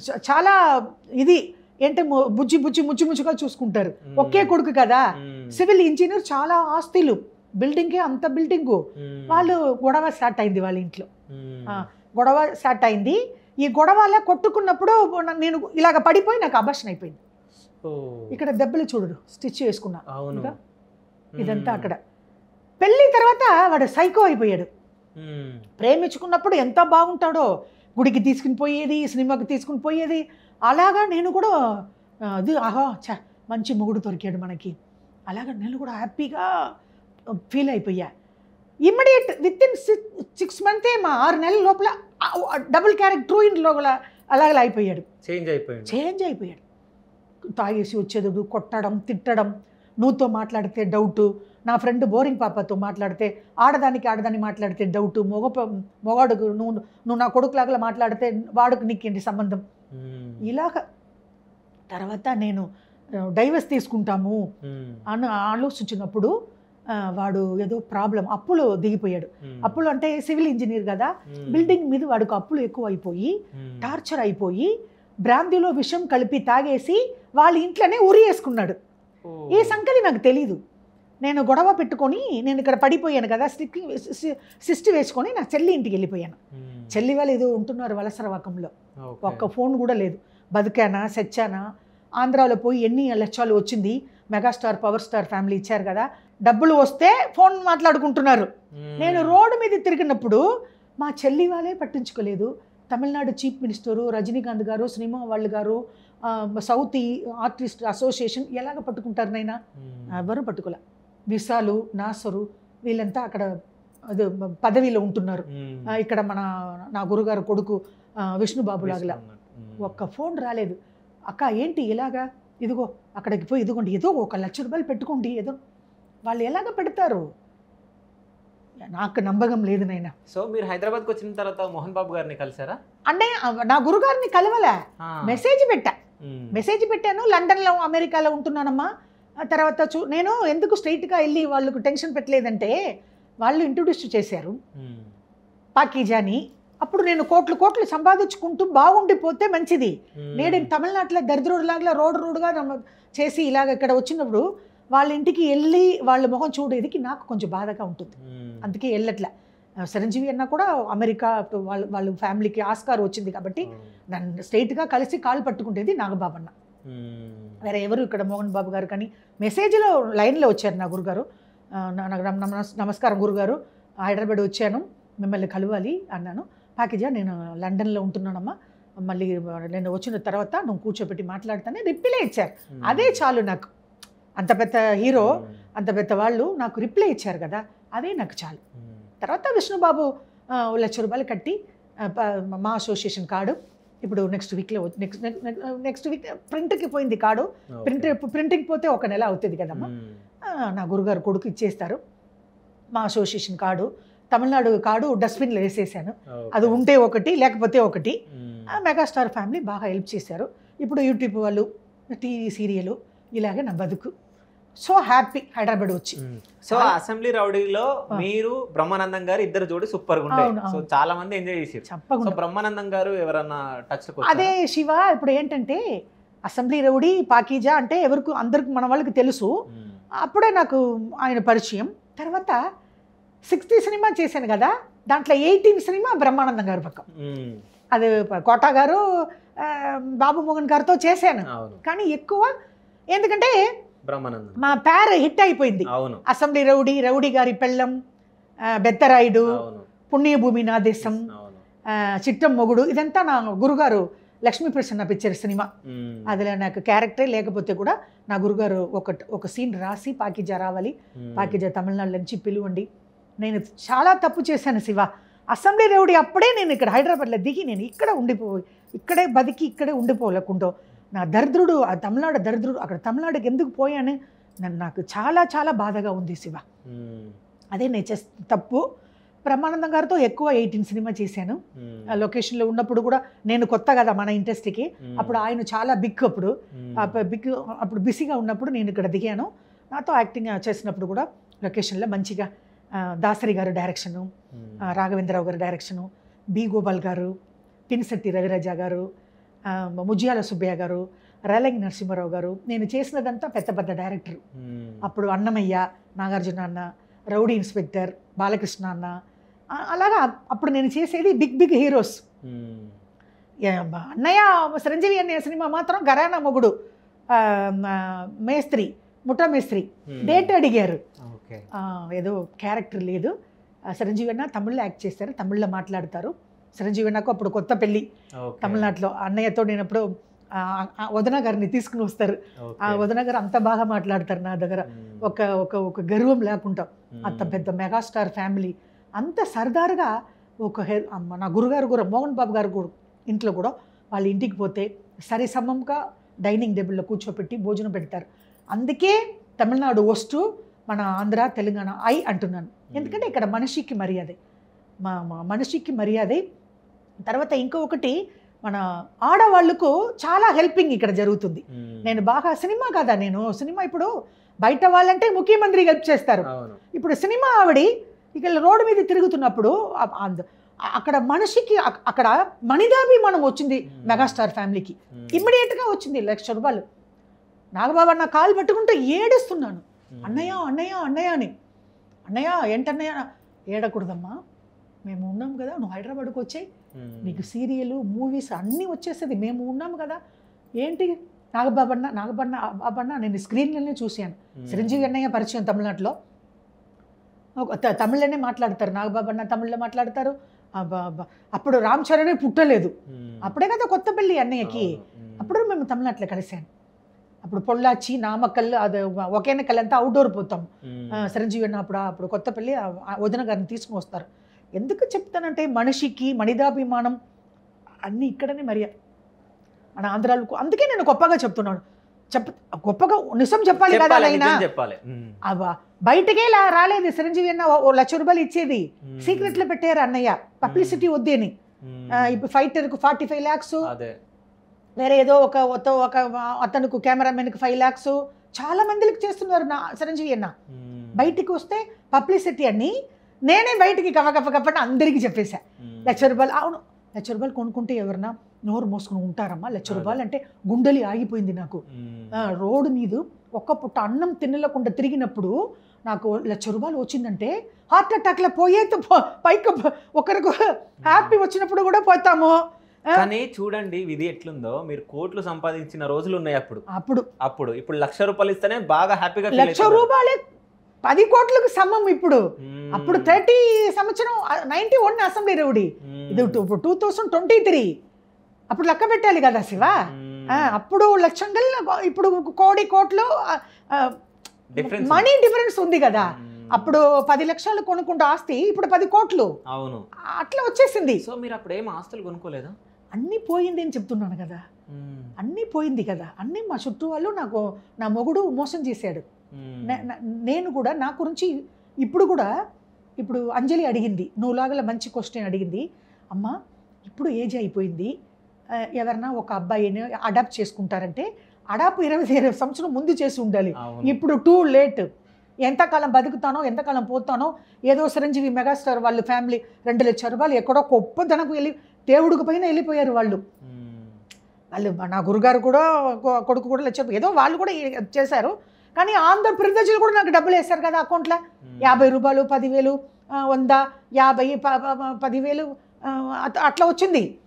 S2: చాలా ఇది ఏంటే ము- బుజ్జి బుజ్జి ముచ్చి ముచ్చుగా చూసుకుంటారు. ఒకే కొడుకు కదా. సివిల్ ఇంజనీర్ చాలా ఆస్తులు. బిల్డింగే అంత బిల్డింగు. వాళ్ళు గొడవ స్టార్ట్ అయింది వాళ్ళ ఇంట్లో. గొడవ స్టార్ట్ అయింది. ఈ గొడవల కొట్టుకున్నప్పుడు నేను ఇలాగ పడిపోయి నాకు అభర్షన్ అయిపోయింది. ఇక్కడ దెబ్బలు చూడు స్టిచ్ ఇంకా ఇదంతా. అక్కడ. పెళ్ళి తర్వాత వాడు సైకో అయిపోయాడు. ప్రేమించుకున్నప్పుడు ఎంత బాగుంటాడో గుడికి తీసుకుని పోయేది సినిమాకి తీసుకుని పోయేది అలాగా నేను కూడా అది ఆహా చ మంచి మొగుడు దొరికాడు మనకి. అలాగా నేను కూడా హ్యాపీగా ఫీల్ అయిపోయా. ఇమ్మీడియట్ విత్ ఇన్ సిక్స్ మంతే మా ఆరు నెలల లోపల డబుల్ క్యారెట్ ట్రూ ఇన్ లోపల అలాగే అయిపోయాడు
S1: చేంజ్ అయిపోయింది
S2: చేంజ్ అయిపోయాడు తాగేసి వచ్చేది కొట్టడం తిట్టడం నువ్వుతో మాట్లాడితే డౌటు నా ఫ్రెండ్ బోరింగ్ పాపతో మాట్లాడితే ఆడదానికి ఆడదాన్ని మాట్లాడితే డౌటు మగ మగాడుకు నువ్వు నువ్వు నా కొడుకులాగా మాట్లాడితే వాడుకు నీకేంటి సంబంధం. ఇలాగ తర్వాత నేను డైవర్స్ తీసుకుంటాము. అని ఆలోచించినప్పుడు వాడు ఏదో ప్రాబ్లం అప్పులు దిగిపోయాడు. అప్పులు అంటే సివిల్ ఇంజనీర్ కదా. బిల్డింగ్ మీద వాడికి అప్పులు ఎక్కువ అయిపోయి. టార్చర్ అయిపోయి బ్రాందీలో విషం కలిపి తాగేసి వాళ్ళ ఇంట్లోనే ఉరి వేసుకున్నాడు. ఈ సంగతి నాకు తెలీదు నేను గొడవ పెట్టుకొని నేను ఇక్కడ పడిపోయాను కదా స్టిక్ సిస్ట్ వేసుకొని నా చెల్లి ఇంటికి వెళ్ళిపోయాను. చెల్లి వాళ్ళు ఏదో ఉంటున్నారు వలసరవాకంలో. ఒక్క ఫోన్ కూడా లేదు బతికానా సచ్చానా ఆంధ్రాలో పోయి ఎన్ని లక్షలు వచ్చింది మెగాస్టార్ పవర్ స్టార్ ఫ్యామిలీ ఇచ్చారు కదా. డబ్బులు వస్తే ఫోన్ మాట్లాడుకుంటున్నారు. నేను రోడ్డు మీద తిరిగినప్పుడు మా చెల్లి వాళ్ళే పట్టించుకోలేదు. తమిళనాడు చీఫ్ మినిస్టరు రజనీకాంత్ గారు సినిమా వాళ్ళు గారు సౌత్ ఆర్టిస్ట్ అసోసియేషన్ ఎలాగ పట్టుకుంటారు నైనా. ఎవరు పట్టుకోలే. విశాలు నాసరు వీళ్ళంతా అక్కడ అదే పదవిలో ఉంటున్నారు. ఇక్కడ మన నా గురుగారు కొడుకు విష్ణుబాబు లాగలా. ఒక్క ఫోన్ రాలేదు. అక్క ఏంటి ఇలాగా? ఇదిగో అక్కడికి పోయి ఇదిగోండి ఏదో ఒక లక్ష రూపాయలు పెట్టుకోండి ఏదో. వాళ్ళు ఎలాగ పెడతారు? నాకు నమ్మకం లేదు నాయన.
S1: సో మీరు హైదరాబాద్కి వచ్చిన తర్వాత మోహన్ బాబు గారిని కలిసారా
S2: అంటే నా గురుగారిని కలవలే. మెసేజ్ పెట్టా. మెసేజ్ పెట్టాను లండన్లో అమెరికాలో ఉంటున్నానమ్మా. తర్వాత చూ నేను ఎందుకు స్ట్రైట్గా వెళ్ళి వాళ్ళకు టెన్షన్ పెట్టలేదంటే వాళ్ళు ఇంట్రొడ్యూస్ చేశారు. పాకీజాని అప్పుడు నేను కోట్లు కోట్లు సంపాదించుకుంటూ బాగుండిపోతే మంచిది. నేడు తమిళనాడులో దరిద్రుడిలాగా రోడ్డు రోడ్డుగా నమ్మ- చేసి ఇలాగ ఇక్కడ వచ్చినప్పుడు వాళ్ళ ఇంటికి వెళ్ళి వాళ్ళ మొహం చూడేదికి నాకు కొంచెం బాధగా ఉంటుంది. అందుకే వెళ్ళట్లే. చిరంజీవి అన్న కూడా అమెరికా వాళ్ళ వాళ్ళ ఫ్యామిలీకి ఆస్కార్ వచ్చింది కాబట్టి నన్ను స్ట్రైట్గా కలిసి కాలు పట్టుకుంటేది నాగబాబన్న. వేరే ఎవరు ఇక్కడ మోహన్ బాబు గారు కానీ మెసేజ్లో లైన్లో వచ్చారు నా గురుగారు. నమస్కారం గురుగారు. హైదరాబాద్ వచ్చాను మిమ్మల్ని కలవాలి అన్నాను. పాకిజా నేను లండన్లో ఉంటున్నానమ్మా. మళ్ళీ నేను వచ్చిన తర్వాత నువ్వు కూర్చోబెట్టి మాట్లాడతానే రిప్లై ఇచ్చారు. అదే చాలు నాకు. అంత పెద్ద హీరో. అంత పెద్ద వాళ్ళు నాకు రిప్లై ఇచ్చారు కదా అదే నాకు చాలు. తర్వాత విష్ణుబాబు లక్ష రూపాయలు కట్టి మా అసోసియేషన్ కార్డు ఇప్పుడు నెక్స్ట్ వీక్లో నెక్స్ట్ నెక్స్ట్ వీక్ ప్రింట్కి పోయింది కార్డు. ప్రింట్ ప్రింటింగ్ పోతే ఒక నెల అవుతుంది కదమ్మా. నా గురుగారు కొడుకు ఇచ్చేస్తారు. మా అసోసియేషన్ కార్డు తమిళనాడు కార్డు డస్ట్బిన్లో వేసేసాను. అది ఉంటే ఒకటి లేకపోతే ఒకటి. మెగాస్టార్ ఫ్యామిలీ బాగా హెల్ప్ చేశారు. ఇప్పుడు యూట్యూబ్ వాళ్ళు టీవీ సీరియల్ ఇలాగే నా బతుకు. సో హ్యాపీ హైదరాబాద్ వచ్చి.
S1: సో అసెంబ్లీ రౌడీలో. మీరు బ్రహ్మానందం గారు ఇద్దరు జోడి సూపర్గా ఉండే సో. చాలా మంది ఎంజాయ్ చేసారు సో
S2: చెప్పకుండా
S1: బ్రహ్మానందం గారు ఎవరన్నా టచ్
S2: అదే శివ ఇప్పుడు ఏంటంటే అసెంబ్లీ రౌడీ పాకీజా అంటే ఎవరికి అందరికి మన వాళ్ళకి తెలుసు. అప్పుడే నాకు ఆయన పరిచయం. తర్వాత సిక్స్త్ సినిమా చేశాను కదా దాంట్లో ఎయిటీన్ సినిమా బ్రహ్మానందం గారు పక్కం. అది కోటా గారు బాబు మోహన్ గారితో చేశాను. కానీ ఎక్కువ ఎందుకంటే
S1: బ్రహ్మానందం.
S2: మా పేరు హిట్ అయిపోయింది. అసెంబ్లీ రౌడీ రౌడీ గారి పెళ్ళం బెత్తరాయుడు పుణ్యభూమి నా దేశం చిట్టం మొగుడు ఇదంతా నా గురుగారు లక్ష్మీ ప్రసన్న పిక్చర్ సినిమా. అదిలో నాకు క్యారెక్టరే లేకపోతే కూడా నా గురుగారు ఒక ఒక సీన్ రాసి పాకిజా రావాలి. పాకిజా తమిళనాడు నుంచి పిలువండి. నేను చాలా తప్పు చేశాను శివ. అసెంబ్లీ రౌడీ అప్పుడే నేను ఇక్కడ హైదరాబాద్లో దిగి నేను ఇక్కడ ఉండిపో ఇక్కడే బతికి ఇక్కడే ఉండిపోలేకుండా నా దరిద్రుడు ఆ తమిళనాడు దరిద్రుడు అక్కడ తమిళనాడుకి ఎందుకు పోయాను? నన్ను నాకు చాలా చాలా బాధగా ఉంది శివ. అదే నేను చేస్ తప్పు. బ్రహ్మానందం గారితో ఎక్కువ ఎయిటీన్ సినిమా చేశాను. ఆ లొకేషన్లో ఉన్నప్పుడు కూడా నేను కొత్త కదా మన ఇండస్ట్రీకి.
S1: మ్మ్.
S2: అప్పుడు ఆయన చాలా బిగ్ అప్పుడు. బిగ్ అప్పుడు బిజీగా ఉన్నప్పుడు నేను ఇక్కడ దిగాను. నాతో యాక్టింగ్ చేసినప్పుడు కూడా లొకేషన్లో మంచిగా దాసరి గారు డైరెక్షను. ఆ, రాఘవేంద్రరావు గారు డైరెక్షను బి గోపాల్ గారు పిన్సెట్టి రవిరాజ గారు ఆ, ముజ్జియాల సుబ్బయ్య గారు రేలంగి నరసింహారావు గారు నేను చేసినదంతా పెద్ద పెద్ద డైరెక్టర్
S1: మ్మ్.
S2: అప్పుడు అన్నమయ్య నాగార్జున అన్న రౌడీ ఇన్స్పెక్టర్ బాలకృష్ణ అన్న అలాగా అప్పుడు నేను చేసేది బిగ్ బిగ్ హీరోస్ బ- అన్నయ్య చిరంజీవి అన్నయ్య సినిమా మాత్రం గరానా మొగుడు మేస్త్రి ముఠా మేస్త్రి. డేట్ అడిగారు ఏదో క్యారెక్టర్ లేదు చిరంజీవి అన్న తమిళ్ళో యాక్ట్ చేస్తారు తమిళ్ళో మాట్లాడతారు చిరంజీవి అన్నకు అప్పుడు కొత్త పెళ్ళి. తమిళనాడులో అన్నయ్యతో నేను అప్పుడు వదన గారిని తీసుకుని వస్తారు. ఆ వదన గారు అంత బాగా మాట్లాడతారు నా దగ్గర. ఒక ఒక ఒక గర్వం లేకుండా అంత. పెద్ద మెగాస్టార్ ఫ్యామిలీ అంత సరదారుగా ఒక నా గురుగారు కూడా మోహన్ బాబు గారు కూడా ఇంట్లో కూడా వాళ్ళ ఇంటికి పోతే సరి సమంగా డైనింగ్ టేబుల్లో కూర్చోపెట్టి భోజనం పెడతారు అందుకే తమిళనాడు వస్తూ మన ఆంధ్ర తెలంగాణ ఐ అంటున్నాను. ఎందుకంటే ఇక్కడ మనిషికి మర్యాదే. మా మా మనిషికి మర్యాదే. తర్వాత ఇంకొకటి మన ఆడవాళ్ళకు చాలా హెల్పింగ్ ఇక్కడ జరుగుతుంది. నేను బాగా సినిమా కదా నేను సినిమా ఇప్పుడు బయట వాళ్ళంటే ముఖ్యమంత్రి హెల్ప్ చేస్తారు. ఇప్పుడు సినిమా ఆవిడి ఇక రోడ్డు మీద తిరుగుతున్నప్పుడు అక్కడ మనిషికి అక్- అక్కడ మణిదాభిమానం వచ్చింది
S1: Hmm.
S2: మెగాస్టార్ ఫ్యామిలీకి.
S1: మ్మ్.
S2: ఇమ్మీడియట్గా వచ్చింది లక్ష రూపాయలు. నాగబాబు అన్న కాలు పట్టుకుంటే ఏడుస్తున్నాను. అన్నయ్య అన్నయ్య అన్నయ్య అని. అన్నయ్య ఏంటన్నయ్య? ఏడకూడదమ్మా. మేము ఉన్నాం కదా నువ్వు హైదరాబాద్కి వచ్చాయి. నీకు సీరియల్ మూవీస్ అన్నీ వచ్చేస్తుంది మేము ఉన్నాము కదా. ఏంటి? నాగబాబన్న నాగబన్న బాబన్న నేను స్క్రీన్లోనే చూశాను. చిరంజీవి అన్నయ్య పరిచయం తమిళనాడులో. తమిళ్ళోనే మాట్లాడతారు. నాగబాబన్న తమిళ్ళో మాట్లాడతారు. అప్పుడు రామ్ చరణే పుట్టలేదు. అప్పుడే కదా కొత్త పెళ్ళి అన్నయ్యకి. అప్పుడు మేము తమిళనాడులో కలిశాను. అప్పుడు పొల్లాచి నామకల్ అది ఒకేనకల్ అంతా అవుట్డోర్ పోతాం. చిరంజీవి అన్న అప్పుడు అప్పుడు కొత్త పెళ్ళి ఆ- ఆ వదిన గారిని తీసుకుని వస్తారు. ఎందుకు చెప్తానంటే మనిషికి మనిదాభిమానం అన్నీ ఇక్కడనే మరి మన ఆంధ్రాలకు అందుకే నేను గొప్పగా చెప్తున్నాను. చెప్ గొప్పగా నిజం చెప్పాలి కదా అయినా. అబ్బా బయటకే రాలేదు చిరంజీవి అన్న లక్ష రూపాయలు ఇచ్చేది. సీక్రెట్లో పెట్టారు అన్నయ్య. పబ్లిసిటీ వద్దని. ఇప్పుడు ఫైటర్కు ఫార్టీ ఫైవ్ ల్యాక్స్
S1: అదే.
S2: వేరే ఏదో ఒక ఒక- అతనుకు కెమెరామెన్కి ఫైవ్ ల్యాక్స్ చాలా మందికి చేస్తున్నారు నా చిరంజీవి అన్న. బయటికి వస్తే పబ్లిసిటీ అని నేనే బయటికి గవ గవ గప్పని అందరికీ చెప్పేశా. లక్ష రూపాయలు అవును. లక్ష రూపాయలు కొనుక్కుంటే ఎవరన్నా నోరు మోసుకుని ఉంటారమ్మా లక్ష. రూపాయలు అంటే గుండెలి ఆగిపోయింది నాకు. రోడ్డు మీద ఒక్క పుట్ట అన్నం తినలేకుండా తిరిగినప్పుడు నాకు లక్ష రూపాయలు వచ్చిందంటే హార్ట్ అటాక్లో పోయే పైకి ఒకరికి హ్యాపీ వచ్చినప్పుడు కూడా పోతాము.
S1: కానీ చూడండి విధి ఎట్లుందో మీరు కోట్లు సంపాదించిన రోజులు ఉన్నాయి అప్పుడు.
S2: అప్పుడు.
S1: అప్పుడు. ఇప్పుడు లక్ష రూపాయలు ఇస్తేనే బాగా హ్యాపీగా
S2: లక్ష. రూపాయలే పది కోట్లకు సమం ఇప్పుడు. అప్పుడు థర్టీ సంవత్సరం నైన్టీ వన్ అసెంబ్లీ రౌడీ. ఇది టూ థౌసండ్ ట్వంటీ త్రీ అప్పుడు లెక్క పెట్టాలి కదా శివ? అప్పుడు లక్షంగా ఇప్పుడు కోడి కోట్లు మనీ డిఫరెన్స్ ఉంది. కదా. అప్పుడు పది లక్షలు కొనుక్కుంటే ఆస్తి ఇప్పుడు పది కోట్లు.
S1: అవును.
S2: అట్లా వచ్చేసింది.
S1: సో మీరు అప్పుడు ఏం ఆస్తులు కొనుక్కోలేదా?
S2: అన్నీ పోయింది అని చెప్తున్నాను కదా. అన్నీ పోయింది కదా. అన్నీ మా చుట్టూ వాళ్ళు నాకు నా మొగుడు మోసం చేశాడు. నేను కూడా నా గురించి ఇప్పుడు కూడా ఇప్పుడు అంజలి అడిగింది. నువ్వులాగల మంచి క్వశ్చన్ అడిగింది. అమ్మ ఇప్పుడు ఏజ్ అయిపోయింది. ఎవరన్నా ఒక అబ్బాయిని అడాప్ట్ చేసుకుంటారంటే అడాప్ ఇరవై ఇరవై సంవత్సరం ముందు చేసి ఉండాలి. ఇప్పుడు టూ లేట్ ఎంతకాలం బతుకుతానో ఎంతకాలం పోతానో ఏదో చిరంజీవి మెగాస్టార్ వాళ్ళు ఫ్యామిలీ రెండు లక్షల రూపాయలు ఎక్కడో గొప్పదనకు వెళ్ళి దేవుడికి పైన వెళ్ళిపోయారు వాళ్ళు. వాళ్ళు నా గురుగారు కూడా కొడుకు కూడా లక్ష ఏదో వాళ్ళు కూడా చేశారు. కానీ ఆంధ్రప్రదేశ్లో కూడా నాకు డబ్బులు వేశారు కదా అకౌంట్లో. యాభై రూపాయలు పదివేలు వంద యాభై పదివేలు అట్లా వచ్చింది.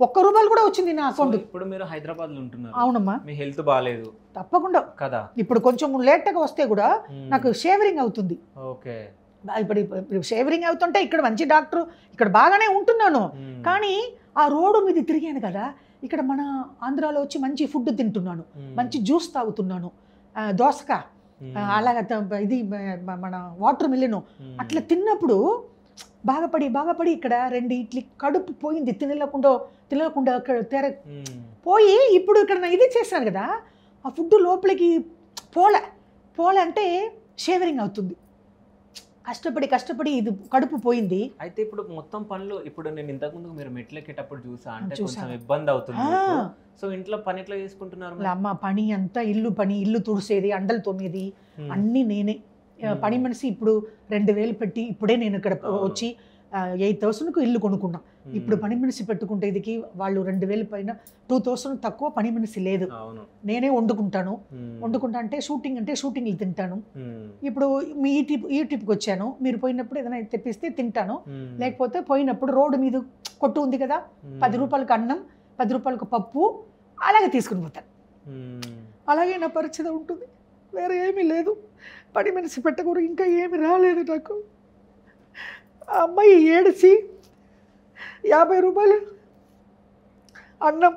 S2: ఒక్క రూపాయలు కూడా వచ్చింది నా అకౌంట్.
S1: ఇప్పుడు మీరు హైదరాబాద్లో ఉంటున్నారు.
S2: అవునమ్మా.
S1: మీ హెల్త్ బాగాలేదు.
S2: తప్పకుండా.
S1: కదా?
S2: ఇప్పుడు కొంచెం లేట్గా వస్తే కూడా. నాకు షేవరింగ్ అవుతుంది.
S1: ఓకే.
S2: ఇప్పుడు ఇప్పుడు షేవరింగ్ అవుతుంటే ఇక్కడ మంచి డాక్టర్ ఇక్కడ బాగానే ఉంటున్నాను. కానీ ఆ రోడ్డు మీద తిరిగాను కదా ఇక్కడ మన ఆంధ్రాలో వచ్చి మంచి ఫుడ్ తింటున్నాను. మంచి జ్యూస్ తాగుతున్నాను దోసక అలాగ ఇది మన వాటర్ మిల్లును. అట్లా తిన్నప్పుడు బాగపడి బాగపడి ఇక్కడ రెండు ఇడ్లీ కడుపు పోయింది తినలేకుండా తినలేకుండా అక్కడ తెర. పోయి ఇప్పుడు ఇక్కడ నా ఇది చేశాను కదా ఆ ఫుడ్ లోపలికి పోలే పోలే అంటే షేవరింగ్ అవుతుంది కష్టపడి కష్టపడి ఇది కడుపు పోయింది
S1: అయితే ఇప్పుడు మొత్తం పనులు ఇప్పుడు నేను ఇంతకు ముందు మీరు మెట్లు ఎక్కేటప్పుడు చూసా అంటే. కొంచెం ఇబ్బంది అవుతుంది. సో ఇంట్లో పని ఎట్లా చేసుకుంటున్నారు
S2: అమ్మ పని అంతా ఇల్లు పని ఇల్లు తుడిసేది అండలు తొమ్మిది
S1: ఉమ్.
S2: అన్నీ నేనే. పని మనిషి ఇప్పుడు రెండు వేలు పెట్టి ఇప్పుడే నేను ఇక్కడ. వచ్చి ఎయిట్ థౌసండ్కు ఇల్లు కొనుక్కున్నా. ఇప్పుడు పని మనిషి పెట్టుకుంటే ఇదికి వాళ్ళు రెండు వేలు పైన టూ థౌసండ్ తక్కువ పని మనిషి లేదు. నేనే వండుకుంటాను. వండుకుంటా అంటే షూటింగ్ అంటే షూటింగ్లు తింటాను. ఇప్పుడు మీ ఈ టిప్ ఈ టిప్కి వచ్చాను. మీరు పోయినప్పుడు ఏదైనా తెప్పిస్తే తింటాను. లేకపోతే పోయినప్పుడు రోడ్డు మీద కొట్టు ఉంది కదా. పది రూపాయలకు అన్నం పది రూపాయలకు పప్పు అలాగే తీసుకుని పోతాను. అలాగే నా పరిస్థితి ఉంటుంది. వేరే ఏమీ లేదు. పని మనిషి పెట్టకూడదు. ఇంకా ఏమి రాలేదు నాకు. ఆ అమ్మాయి ఏడిచి యాభై రూపాయలు? అన్నం.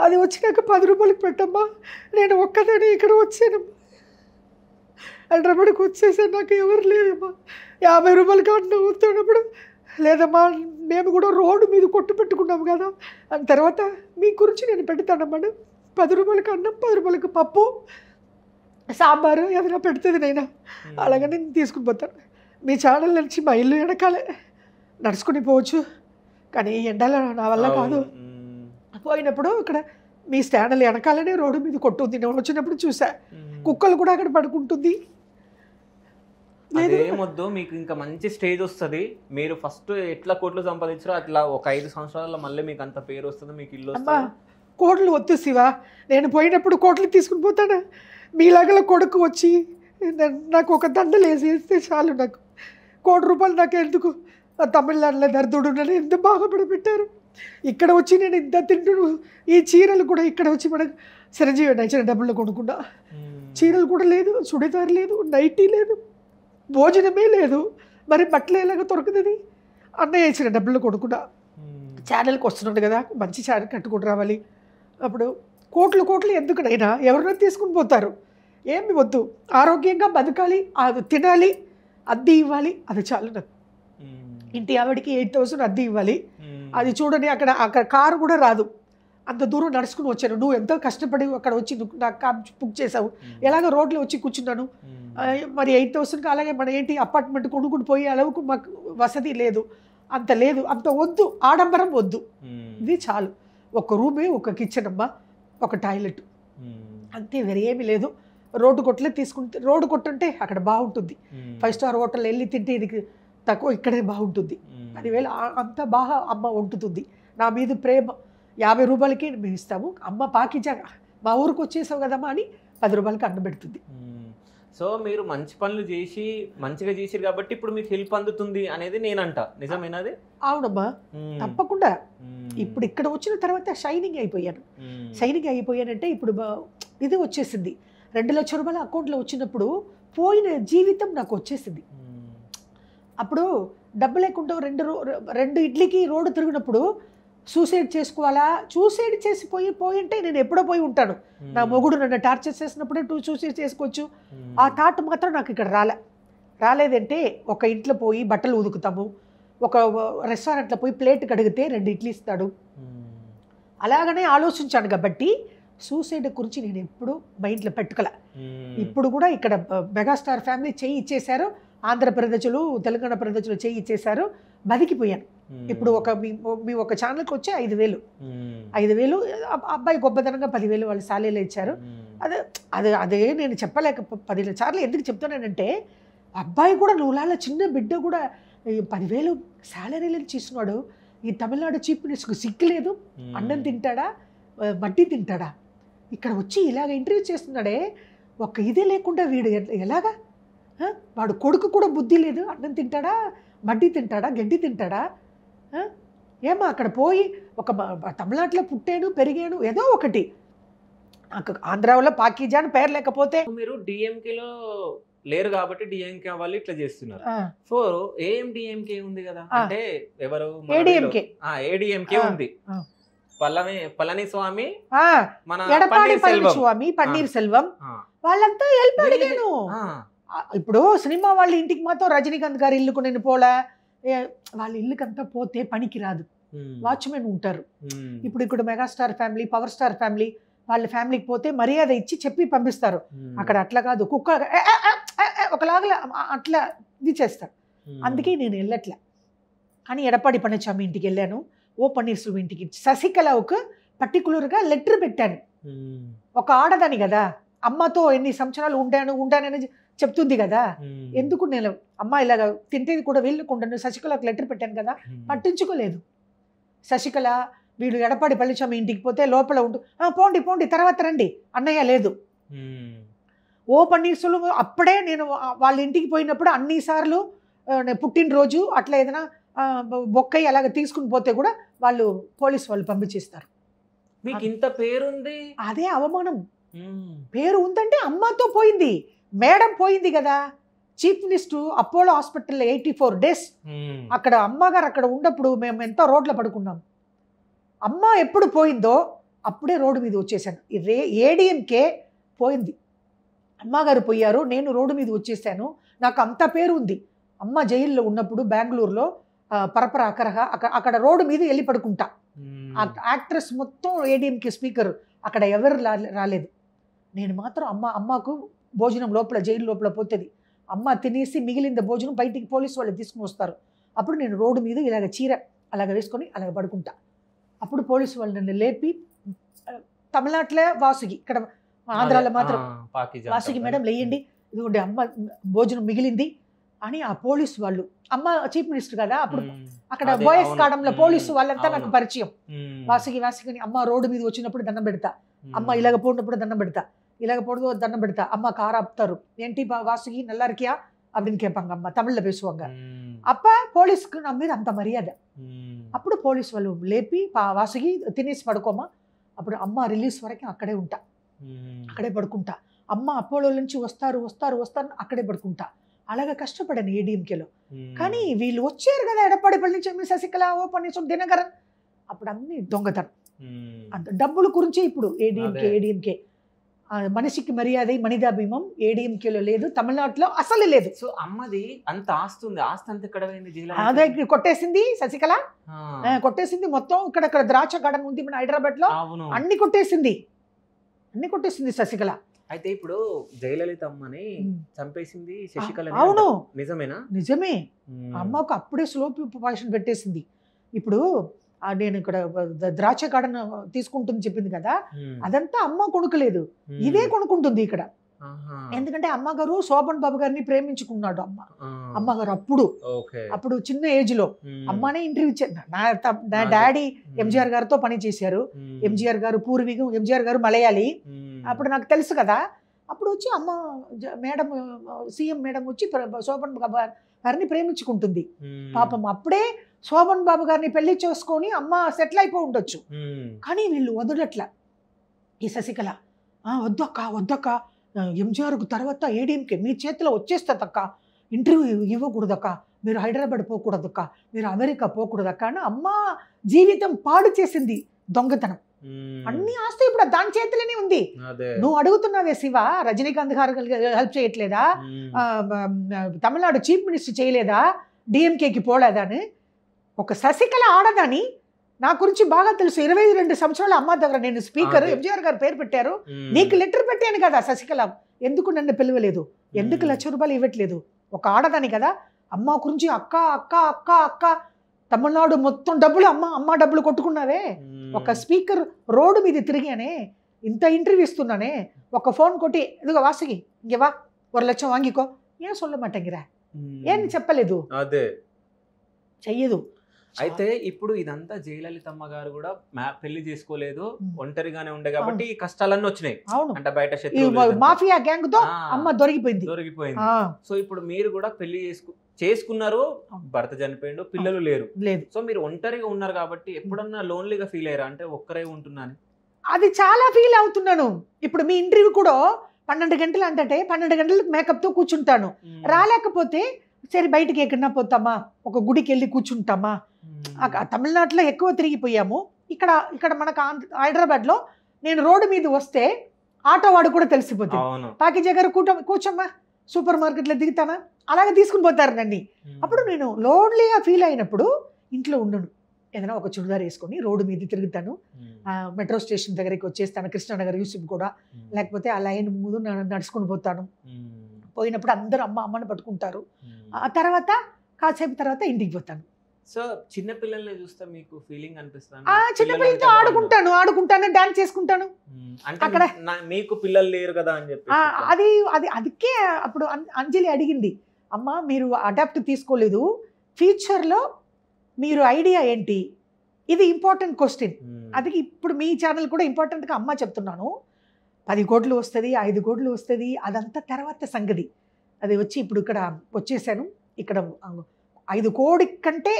S2: అది వచ్చినాక పది రూపాయలకి పెట్టమ్మా. నేను ఒక్కదాన్ని ఇక్కడ వచ్చానమ్మా హైదరాబాద్కి వచ్చేసాను. నాకు ఎవరు లేదమ్మా యాభై రూపాయలకి అన్నం వస్తున్నప్పుడు లేదమ్మా మేము కూడా రోడ్డు మీద కొట్టు పెట్టుకున్నాము కదా. అని తర్వాత మీ గురించి నేను పెడతానమ్మా పది రూపాయలకి అన్నం పది రూపాయలకి పప్పు సాంబారు ఏదైనా పెడుతుంది నైనా. అలాగే నేను తీసుకుని పోతాను. మీ ఛానల్ నుంచి మా ఇల్లు వెనకాలే నడుచుకుని పోవచ్చు. కానీ ఎండలో నా వల్ల కాదు. పోయినప్పుడు ఇక్కడ మీ స్టాండల్ వెనకాలనే రోడ్డు మీద కొట్టుంది నేను వచ్చినప్పుడు చూసా. కుక్కలు కూడా అక్కడ పడుకుంటుంది.
S1: అదేమొద్దు మీకు ఇంకా మంచి స్టేజ్ వస్తుంది. మీరు ఫస్ట్ ఎట్లా కోట్లు సంపాదించారో అట్లా ఒక ఐదు సంవత్సరాల్లో మళ్ళీ మీకు అంత పేరు వస్తుంది మీకు ఇల్లు
S2: కోట్లు వద్దు శివ. నేను పోయినప్పుడు కోట్లు తీసుకుని పోతానా. మీలాగల కొడుకు వచ్చి నాకు ఒక దండలు వేసి వేస్తే చాలు నాకు. కోటి రూపాయలు నాకు ఎందుకు? తమిళనాడులో దర్దుడు నన్ను ఎంత బాగుపడి పెట్టారు? ఇక్కడ వచ్చి నేను ఇంత తింటును. ఈ చీరలు కూడా ఇక్కడ వచ్చి మనకు చిరంజీవి నచ్చిన డబ్బులు కొనుక్కున్నా.
S1: ఉమ్.
S2: చీరలు కూడా లేదు చుడిదార్ లేదు నైటీ లేదు భోజనమే లేదు. మరి బట్టలు ఎలాగ దొరుకుతుంది అన్నయ్య ఇచ్చిన డబ్బులు కొనుక్కున్నా. ఛానల్కి వస్తున్నాడు కదా మంచి ఛానల్ కట్టుకుని రావాలి. అప్పుడు కోట్లు కోట్లు ఎందుకునైనా ఎవరైనా తీసుకుని పోతారు. ఏమి వద్దు. ఆరోగ్యంగా బతకాలి అది తినాలి అద్దె ఇవ్వాలి అది చాలు నాకు. ఇంటి ఆవిడకి ఎయిట్ థౌసండ్ అద్దె ఇవ్వాలి. అది చూడని అక్కడ అక్కడ కారు కూడా రాదు. అంత దూరం నడుచుకుని వచ్చాను. నువ్వు ఎంతో కష్టపడి అక్కడ వచ్చి నాకు క్యాబ్ బుక్ చేసావు ఎలాగ రోడ్లో వచ్చి కూర్చున్నాను. మరి ఎయిట్ థౌసండ్కి అలాగే మన ఏంటి అపార్ట్మెంట్ కొనుక్కుని పోయే అలవుకు మాకు వసతి లేదు. అంత లేదు. అంత వద్దు. ఆడంబరం వద్దు. ఇది చాలు. ఒక రూమే ఒక కిచెన్ అమ్మ. ఒక టాయిలెట్ అంతే వేరే ఏమీ లేదు. రోడ్డు కొట్టలే తీసుకుంటే రోడ్డు కొట్టంటే అక్కడ బాగుంటుంది. ఫైవ్ స్టార్ హోటల్ వెళ్ళి తింటే ఇది తక్కువ ఇక్కడే బాగుంటుంది. పదివేలు అంత బాగా అమ్మ వండుతుంది నా మీద ప్రేమ. యాభై రూపాయలకి మేము ఇస్తాము. అమ్మ పాకిజా మా ఊరికి వచ్చేసావు కదమ్మా అని పది రూపాయలకి అన్నం పెడుతుంది.
S1: సో మీరు మంచి పనులు చేసి మంచిగా చేసిరు కాబట్టి ఇప్పుడు మీకు హెల్ప్ అందుతుంది అనేది నేనంట. నిజమేనది
S2: అవునమ్మా. తప్పకుండా. ఇప్పుడు ఇక్కడ వచ్చిన తర్వాత షైనింగ్ అయిపోయాను. షైనింగ్ అయిపోయానంటే ఇప్పుడు ఇది వచ్చేసింది. రెండు లక్షల రూపాయల అకౌంట్లో వచ్చినప్పుడు పోయిన జీవితం నాకు వచ్చేసింది. అప్పుడు డబ్బు లేకుండా రెండు రెండు ఇడ్లీకి రోడ్డు తిరిగినప్పుడు సూసైడ్ చేసుకోవాలా? సూసైడ్ చేసి పోయి పోయి అంటే నేను ఎప్పుడో పోయి ఉంటాను. నా మొగుడు నన్ను టార్చర్ చేసినప్పుడే టూ సూసైడ్ చేసుకోవచ్చు. ఆ థాట్ మాత్రం నాకు ఇక్కడ రాలే. రాలేదంటే ఒక ఇంట్లో పోయి బట్టలు ఉదుకుతాము ఒక రెస్టారెంట్లో పోయి ప్లేట్ కడిగితే రెండు ఇడ్లీ ఇస్తాడు. అలాగనే ఆలోచించాను కాబట్టి సూసైడ్ గురించి నేను ఎప్పుడు మైండ్లో పెట్టుకోలే. ఇప్పుడు కూడా ఇక్కడ మెగాస్టార్ ఫ్యామిలీ చేయి ఇచ్చేశారు. ఆంధ్రప్రదేశ్లో తెలంగాణ ప్రదేశ్లో చేయి ఇచ్చేశారు బతికిపోయాను. ఇప్పుడు ఒక మీ ఒక ఛానల్కి వచ్చి ఐదు వేలు. ఐదు వేలు అబ్- అబ్బాయి గొప్పతనంగా పదివేలు వాళ్ళు సాలీలో ఇచ్చారు. అదే అదే అదే నేను చెప్పలేక పది సార్లు ఎందుకు చెప్తున్నానంటే అబ్బాయి కూడా నువ్వులాల చిన్న బిడ్డ కూడా పదివేలు శాలరీలు చేస్తున్నాడు ఈ తమిళనాడు చీఫ్ మినిస్టర్కి సిక్కు లేదు అన్నం తింటాడా? మట్టి తింటాడా? ఇక్కడ వచ్చి ఇలాగ ఇంటర్వ్యూ చేస్తున్నాడే ఒక్క ఇదే లేకుండా వీడు ఎలాగా? వాడు కొడుకు కూడా బుద్ధి లేదు. అన్నం తింటాడా? మడ్డి తింటాడా? గడ్డి తింటాడా? ఏమా అక్కడ పోయి ఒక తమిళనాడులో పుట్టాను పెరిగాను ఏదో ఒకటి. నాకు ఆంధ్రాలో పాకీజా అని పేరు లేకపోతే
S1: మీరు డిఎంకే లో లేరు కాబట్టి డిఎంకే వాళ్ళు ఇట్లా చేస్తున్నారు. సో ఏం డిఎంకే ఉంది కదా. అంటే ఎవరు. ఏడిఎంకే. ఉంది. పల్లవి పళనిస్వామి మన
S2: ఎడపాడి. పళనిస్వామి పన్నీర్ సెల్వం. వాళ్ళంతా.
S1: ఆ,
S2: ఇప్పుడు సినిమా వాళ్ళ ఇంటికి మాత్రం రజనీకాంత్ గారి ఇల్లుకు నేను పోలా వాళ్ళ ఇల్లుకంతా పోతే పనికి రాదు. వాచ్మెన్ ఉంటారు. ఇప్పుడు ఇక్కడ megastar family power star family వాళ్ళ ఫ్యామిలీకి పోతే మర్యాద ఇచ్చి చెప్పి పంపిస్తారు. అక్కడ అట్లా కాదు కుక్క ఒకలాగా అట్లా ఇది చేస్తారు. అందుకే నేను వెళ్ళట్లే కానీ ఎడపాడి పళనిస్వామి ఇంటికి వెళ్ళాను ఓ పన్నీర్సెల్వం ఇంటికి శశికళకు పర్టికులర్గా లెటర్ పెట్టాను. ఒక ఆడదాని కదా అమ్మతో ఎన్ని సంవత్సరాలు ఉండాను ఉండానని చెప్తుంది కదా. ఎందుకు నేను అమ్మ ఇలాగ తింటేది కూడా వెళ్ళకుండా శశికళకు లెటర్ పెట్టాను కదా. పట్టించుకోలేదు. శశికళ వీడు ఎడపాడి పళనిస్వామి ఇంటికి పోతే లోపల ఉంటూ "ఆ, పోండి పోండి తర్వాత రండి. అన్నయ్య లేదు. ఓ పన్నీర్సెల్వం అప్పుడే నేను వాళ్ళ ఇంటికి పోయినప్పుడు అన్నిసార్లు పుట్టినరోజు అట్లా ఏదైనా ఆ, బొ- బొక్కయి అలాగ తీసుకుని పోతే కూడా వాళ్ళు పోలీస్ వాళ్ళు పంపించేస్తారు.
S1: మీకు ఇంత పేరుంది?
S2: అదే అవమానం. పేరు ఉందంటే అమ్మతో పోయింది. మేడం పోయింది కదా. చీఫ్ మినిస్టర్ అపోలో హాస్పిటల్లో ఎయిటీ ఫోర్ డేస్. అక్కడ అమ్మగారు అక్కడ ఉన్నప్పుడు మేము ఎంతో రోడ్ల పడుకున్నాం. అమ్మ ఎప్పుడు పోయిందో అప్పుడే రోడ్డు మీద వచ్చేసాను రే ఏడిఎంకే పోయింది. అమ్మగారు పోయారు నేను రోడ్డు మీద వచ్చేసాను. నాకు అంత పేరు ఉంది. అమ్మ జైల్లో ఉన్నప్పుడు బెంగళూరులో పరపర అకరహ అక్కడ అక్కడ రోడ్డు మీద వెళ్ళి పడుకుంటా. యాక్ట్రెస్ మొత్తం ఏడిఎంకే స్పీకర్. అక్కడ ఎవరు రాలేదు. నేను మాత్రం అమ్మ అమ్మకు భోజనం లోపల జైలు లోపల పోతుంది అమ్మ తినేసి మిగిలిన భోజనం బయటికి పోలీసు వాళ్ళు తీసుకుని వస్తారు అప్పుడు నేను రోడ్డు మీద ఇలాగ చీర అలాగ వేసుకొని అలాగ పడుకుంటా అప్పుడు పోలీసు వాళ్ళు నన్ను లేపి ఆ, తమిళనాడులో వాసుకి ఇక్కడ ఆంధ్రాలో మాత్రం
S1: అంటారు.
S2: మేడం లేయండి ఇదిగోండి అమ్మ భోజనం మిగిలింది అని ఆ పోలీసు వాళ్ళు అమ్మ చీఫ్ మినిస్టర్ కదా అప్పుడు. అక్కడ బోయస్. కాడంలో పోలీసు వాళ్ళంతా నాకు. పరిచయం. వాసుకి వాసుకిని అమ్మ రోడ్డు మీద వచ్చినప్పుడు దండం పెడతా. అమ్మ ఇలాగ పోయినప్పుడు దండం పెడతా ఇలాగ పొడదు దండం தண்ணம் అమ్మ அம்மா கார ఏంటి ஏன்டி வாசுகி நல்லா இருக்கியா அப்படின்னு கேட்பாங்க அம்மா தமிழில் பேசுவாங்க அப்போ போலீஸ்க்கு நம்ம மீது మర్యాద. అప్పుడు పోలీస్ వాళ్ళు లేపి వాసుకి తినేసి పడుకోమా? అప్పుడు అమ్మ రిలీజ్ వరకు అక్కడే ఉంటా. అక్కడే పడుకుంటా. అమ్మ అపోలో నుంచి వస్తారు వస్తారు వస్తారు అక్కడే పడుకుంటా. అలాగే కష్టపడాను ఏడీఎంకేలో కానీ వీళ్ళు వచ్చారు కదా ఎడపడిపల్లి నుంచి ఎమ్మె శశికళ ఓ పన్నీసం దినగరం అప్పుడు అన్ని దొంగతనం. అంత డబ్బుల గురించే ఇప్పుడు ఏడీఎంకే ఏడీఎంకే మనిషికి మర్యాద మనిదాభీమం ఏడీఎంకేలో లేదు తమిళనాడులో అసలు లేదు.
S1: సో అమ్మది అంత ఆస్తి ఉంది. ఆస్తి అంత
S2: అదే కొట్టేసింది శశికళ. కొట్టేసింది మొత్తం ఇక్కడ ఇక్కడ ద్రాక్ష గార్డెన్ ఉంది మన
S1: హైదరాబాద్లో
S2: అన్ని కొట్టేసింది. అన్ని కొట్టేసింది శశికళ.
S1: అయితే ఇప్పుడు జయలలిత అమ్మని. చంపేసింది శశికళ
S2: అవును.
S1: నిజమేనా?
S2: నిజమే. అమ్మకు అప్పుడే స్లో పాయిషన్ పెట్టేసింది. ఇప్పుడు నేను ఇక్కడ ద్రాక్ష గార్డెన్ తీసుకుంటుంది చెప్పింది కదా. అదంతా అమ్మ కొనుక్కలేదు. ఇదే కొనుక్కుంటుంది ఇక్కడ. ఎందుకంటే అమ్మగారు శోభన్ బాబు గారిని ప్రేమించుకున్నాడు అమ్మ. అమ్మగారు అప్పుడు అప్పుడు చిన్న
S1: ఏజ్లో.
S2: అమ్మనే ఇంటర్వ్యూ ఇచ్చారు నా. డాడీ. ఎంజిఆర్ గారితో పని చేశారు. ఎంజిఆర్ గారు పూర్వీకం ఎంజిఆర్ గారు మలయాళి. అప్పుడు నాకు తెలుసు కదా అప్పుడు వచ్చి అమ్మ మేడం సీఎం మేడం వచ్చి శోభన్ బాబు గారిని ప్రేమించుకుంటుంది. పాపం అప్పుడే శోభన్ బాబు గారిని పెళ్ళి చేసుకొని అమ్మ సెటిల్ అయిపోయి ఉండొచ్చు. కానీ వీళ్ళు వదలట్ల. ఈ శశికళ "ఆ, వద్దక్క వద్దక్క. ఆ, ఎంజిఆర్కు తర్వాత ఏడీఎంకే మీ చేతిలో వచ్చేస్తుందక్క. ఇంటర్వ్యూ ఇవ్వకూడదక్క. మీరు హైదరాబాద్ పోకూడదక్క. మీరు అమెరికా పోకూడదక్క. అని అమ్మ జీవితం పాడు చేసింది దొంగతనం. అన్ని ఆస్తి ఇప్పుడు దాని చేతిలోనే ఉంది. నువ్వు అడుగుతున్నావే శివ రజనీకాంత్ గారు హెల్ప్ చేయట్లేదా? తమిళనాడు చీఫ్ మినిస్టర్ చేయలేదా? డిఎంకేకి పోలేదా అని? ఒక శశికళ ఆడదని నా గురించి బాగా తెలుసు ఇరవై రెండు సంవత్సరాల అమ్మ దగ్గర నేను స్పీకర్
S1: అదే.
S2: ఎంజిఆర్ గారు పేరు పెట్టారు
S1: ఉమ్.
S2: నీకు లెటర్ పెట్టాను కదా శశికళ ఎందుకు నన్ను పిలవలేదు ఎందుకు
S1: ఉమ్.
S2: లక్ష రూపాయలు ఇవ్వట్లేదు ఒక ఆడదాని కదా అమ్మ గురించి అక్క అక్క అక్క అక్క తమిళనాడు మొత్తం డబ్బులు అమ్మ అమ్మ డబ్బులు కొట్టుకున్నావే
S1: ఉమ్.
S2: ఒక స్పీకర్ రోడ్డు మీద తిరిగానే ఇంత ఇంటర్వ్యూ ఇస్తున్నానే ఒక ఫోన్ కొట్టి ఇదిగో వాసుకి ఇంకే వా ఒక లక్షం వాంగికో ఏం சொல்ல మాటంగిరా
S1: ఉమ్.
S2: ఏం చెప్పలేదు
S1: అదే
S2: చెయ్యదు
S1: అయితే ఇప్పుడు ఇదంతా జయలలితమ్మ గారు కూడా పెళ్ళి చేసుకోలేదు. ఒంటరిగానే ఉండే కాబట్టి ఈ కష్టాలన్నీ వచ్చినాయి. అంటే బయట.
S2: మాఫియా
S1: గ్యాంగ్తో
S2: అమ్మ దొరికిపోయింది.
S1: దొరికిపోయింది. సో ఇప్పుడు మీరు కూడా పెళ్ళి చేసుకు చేసుకున్నారు. భర్త చనిపోయిండు పిల్లలు లేరు.
S2: లేదు.
S1: సో మీరు ఒంటరిగా ఉన్నారు కాబట్టి ఎప్పుడన్నా లోన్లీగా ఫీల్ అయ్యారా? అంటే ఒక్కరే ఉంటున్నాను.
S2: అది చాలా ఫీల్ అవుతున్నాను. ఇప్పుడు మీ ఇంటర్వ్యూ కూడా పన్నెండు గంటలు అంటే పన్నెండు గంటలకు మేకప్తో కూర్చుంటాను రాలేకపోతే సరే బయటికి ఎక్కడన్నా పోతామా? ఒక గుడికి వెళ్ళి కూర్చుంటామా తమిళనాడులో ఎక్కువ తిరిగిపోయాము. ఇక్కడ ఇక్కడ మనకు హైదరాబాద్లో నేను రోడ్డు మీద వస్తే ఆటో వాడు కూడా తెలిసిపోతుంది.
S1: అవును.
S2: పాకేజ్ దగ్గర కూట కూర్చోమ్మా. సూపర్ మార్కెట్లో దిగుతానా? అలాగే తీసుకుని పోతారు నన్ను. అప్పుడు నేను లోన్లీగా ఫీల్ అయినప్పుడు ఇంట్లో ఉండను. ఏదైనా ఒక చుడిదార్ వేసుకొని రోడ్డు మీద తిరుగుతాను. మెట్రో స్టేషన్ దగ్గరికి వచ్చేస్తాను. కృష్ణానగర్ యూసుఫ్ కూడా లేకపోతే ఆ లైన్ ముందు నడుచుకుని పోతాను. పోయినప్పుడు అందరూ అమ్మ అమ్మని పట్టుకుంటారు. ఆ తర్వాత కాసేపు తర్వాత ఇంటికి పోతాను.
S1: సో చిన్న పిల్లల్ని చూస్తే మీకు ఫీలింగ్ అనిపిస్తుంది?
S2: ఆ చిన్నపిల్లలతో ఆడుకుంటాను ఆడుకుంటాను డాన్స్ చేసుకుంటాను. అక్కడ-
S1: మీకు పిల్లలు లేరు కదా అని చెప్పి
S2: అది అది అదికే అప్పుడు అంజలి అడిగింది అమ్మ మీరు అడాప్ట్ తీసుకోలేదు. ఫ్యూచర్లో మీరు ఐడియా ఏంటి? ఇది ఇంపార్టెంట్ క్వశ్చన్ అది ఇప్పుడు మీ ఛానల్ కూడా ఇంపార్టెంట్గా అమ్మ చెప్తున్నాను. పది కోట్లు వస్తుంది ఐదు కోట్లు వస్తుంది అదంతా తర్వాత సంగతి. అది వచ్చి ఇప్పుడు ఇక్కడ వచ్చేసాను. ఇక్కడ ఐదు కోడి కంటే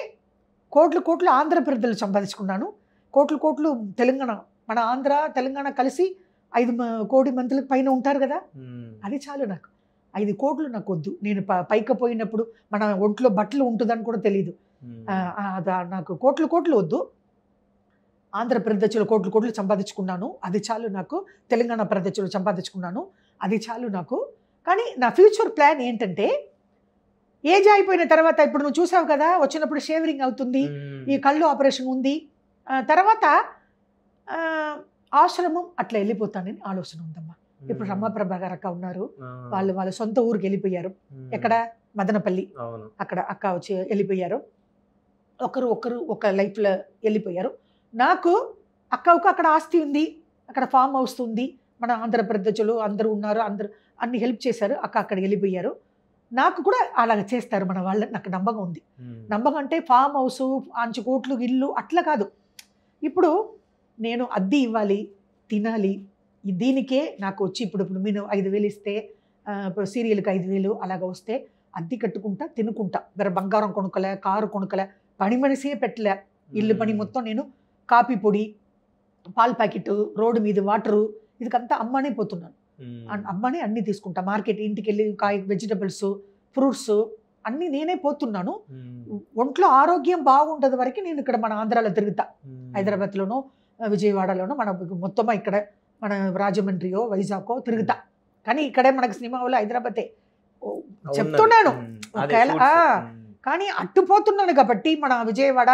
S2: కోట్లు కోట్లు ఆంధ్ర ప్రజలు సంపాదించుకున్నాను. కోట్లు కోట్లు తెలంగాణ మన ఆంధ్ర తెలంగాణ కలిసి ఐదు కోటి మంతులకు పైన ఉంటారు కదా? అది చాలు నాకు. ఐదు కోట్లు నాకు వద్దు. నేను పైకి పోయినప్పుడు మన ఒంట్లో బట్టలు ఉంటుందని కూడా తెలియదు నాకు కోట్లు కోట్లు వద్దు. ఆంధ్ర ప్రదేశ్లో కోట్లు కోట్లు సంపాదించుకున్నాను. అది చాలు నాకు. తెలంగాణ ప్రదేశ్లో సంపాదించుకున్నాను. అది చాలు నాకు. కానీ నా ఫ్యూచర్ ప్లాన్ ఏంటంటే ఏజ్ అయిపోయిన తర్వాత ఇప్పుడు నువ్వు చూసావు కదా వచ్చినప్పుడు షేవరింగ్ అవుతుంది ఈ కళ్ళు ఆపరేషన్ ఉంది. తర్వాత ఆ, ఆశ్రమం అట్లా వెళ్ళిపోతానని ఆలోచన ఉందమ్మా. ఇప్పుడు రమాప్రభా గారు అక్క ఉన్నారు. వాళ్ళు వాళ్ళ సొంత ఊరికి వెళ్ళిపోయారు. ఎక్కడ? మదనపల్లి. అక్కడ అక్క వచ్చి వెళ్ళిపోయారు. ఒకరు ఒకరు ఒక లైఫ్లో వెళ్ళిపోయారు. నాకు అక్కకు అక్కడ ఆస్తి ఉంది అక్కడ ఫామ్ హౌస్ ఉంది. మన ఆంధ్రప్రదేశ్లో అందరూ ఉన్నారు అందరూ అన్ని హెల్ప్ చేశారు అక్క అక్కడ వెళ్ళిపోయారు. నాకు కూడా అలాగ చేస్తారు మన వాళ్ళ నాకు నమ్మకం ఉంది. నమ్మకం అంటే ఫామ్ హౌస్ అంచు కోట్లు ఇల్లు అట్లా కాదు. ఇప్పుడు నేను అద్దె ఇవ్వాలి తినాలి. దీనికే నాకు వచ్చి ఇప్పుడు ఇప్పుడు మీరు ఐదు వేలు ఇస్తే ఇప్పుడు సీరియల్కి ఐదు వేలు అలాగ వస్తే అద్దె కట్టుకుంటా తినుకుంటా. వేరే బంగారం కొనుక్కలే కారు కొనుక్కలే పని మనిషే పెట్టలే. ఇల్లు పని మొత్తం నేను కాఫీ పొడి పాల ప్యాకెట్ రోడ్డు మీద వాటరు ఇదికంతా అమ్మనే పోతున్నాను. అమ్మనే అన్నీ తీసుకుంటా. మార్కెట్ ఇంటికి వెళ్ళి కాయ వెజిటబుల్స్ ఫ్రూట్స్ అన్నీ నేనే పోతున్నాను. ఒంట్లో ఆరోగ్యం బాగుండదు వరకు నేను ఇక్కడ మన ఆంధ్రాలో తిరుగుతా. హైదరాబాద్లోనో విజయవాడలోనో మన మొత్తం ఇక్కడ మన రాజమండ్రియో వైజాగో తిరుగుతా. కానీ ఇక్కడే మనకు సినిమా వాళ్ళు హైదరాబాదే. చెప్తున్నాను. ఒకవేళ కానీ అట్టుపోతున్నాను కాబట్టి మన విజయవాడ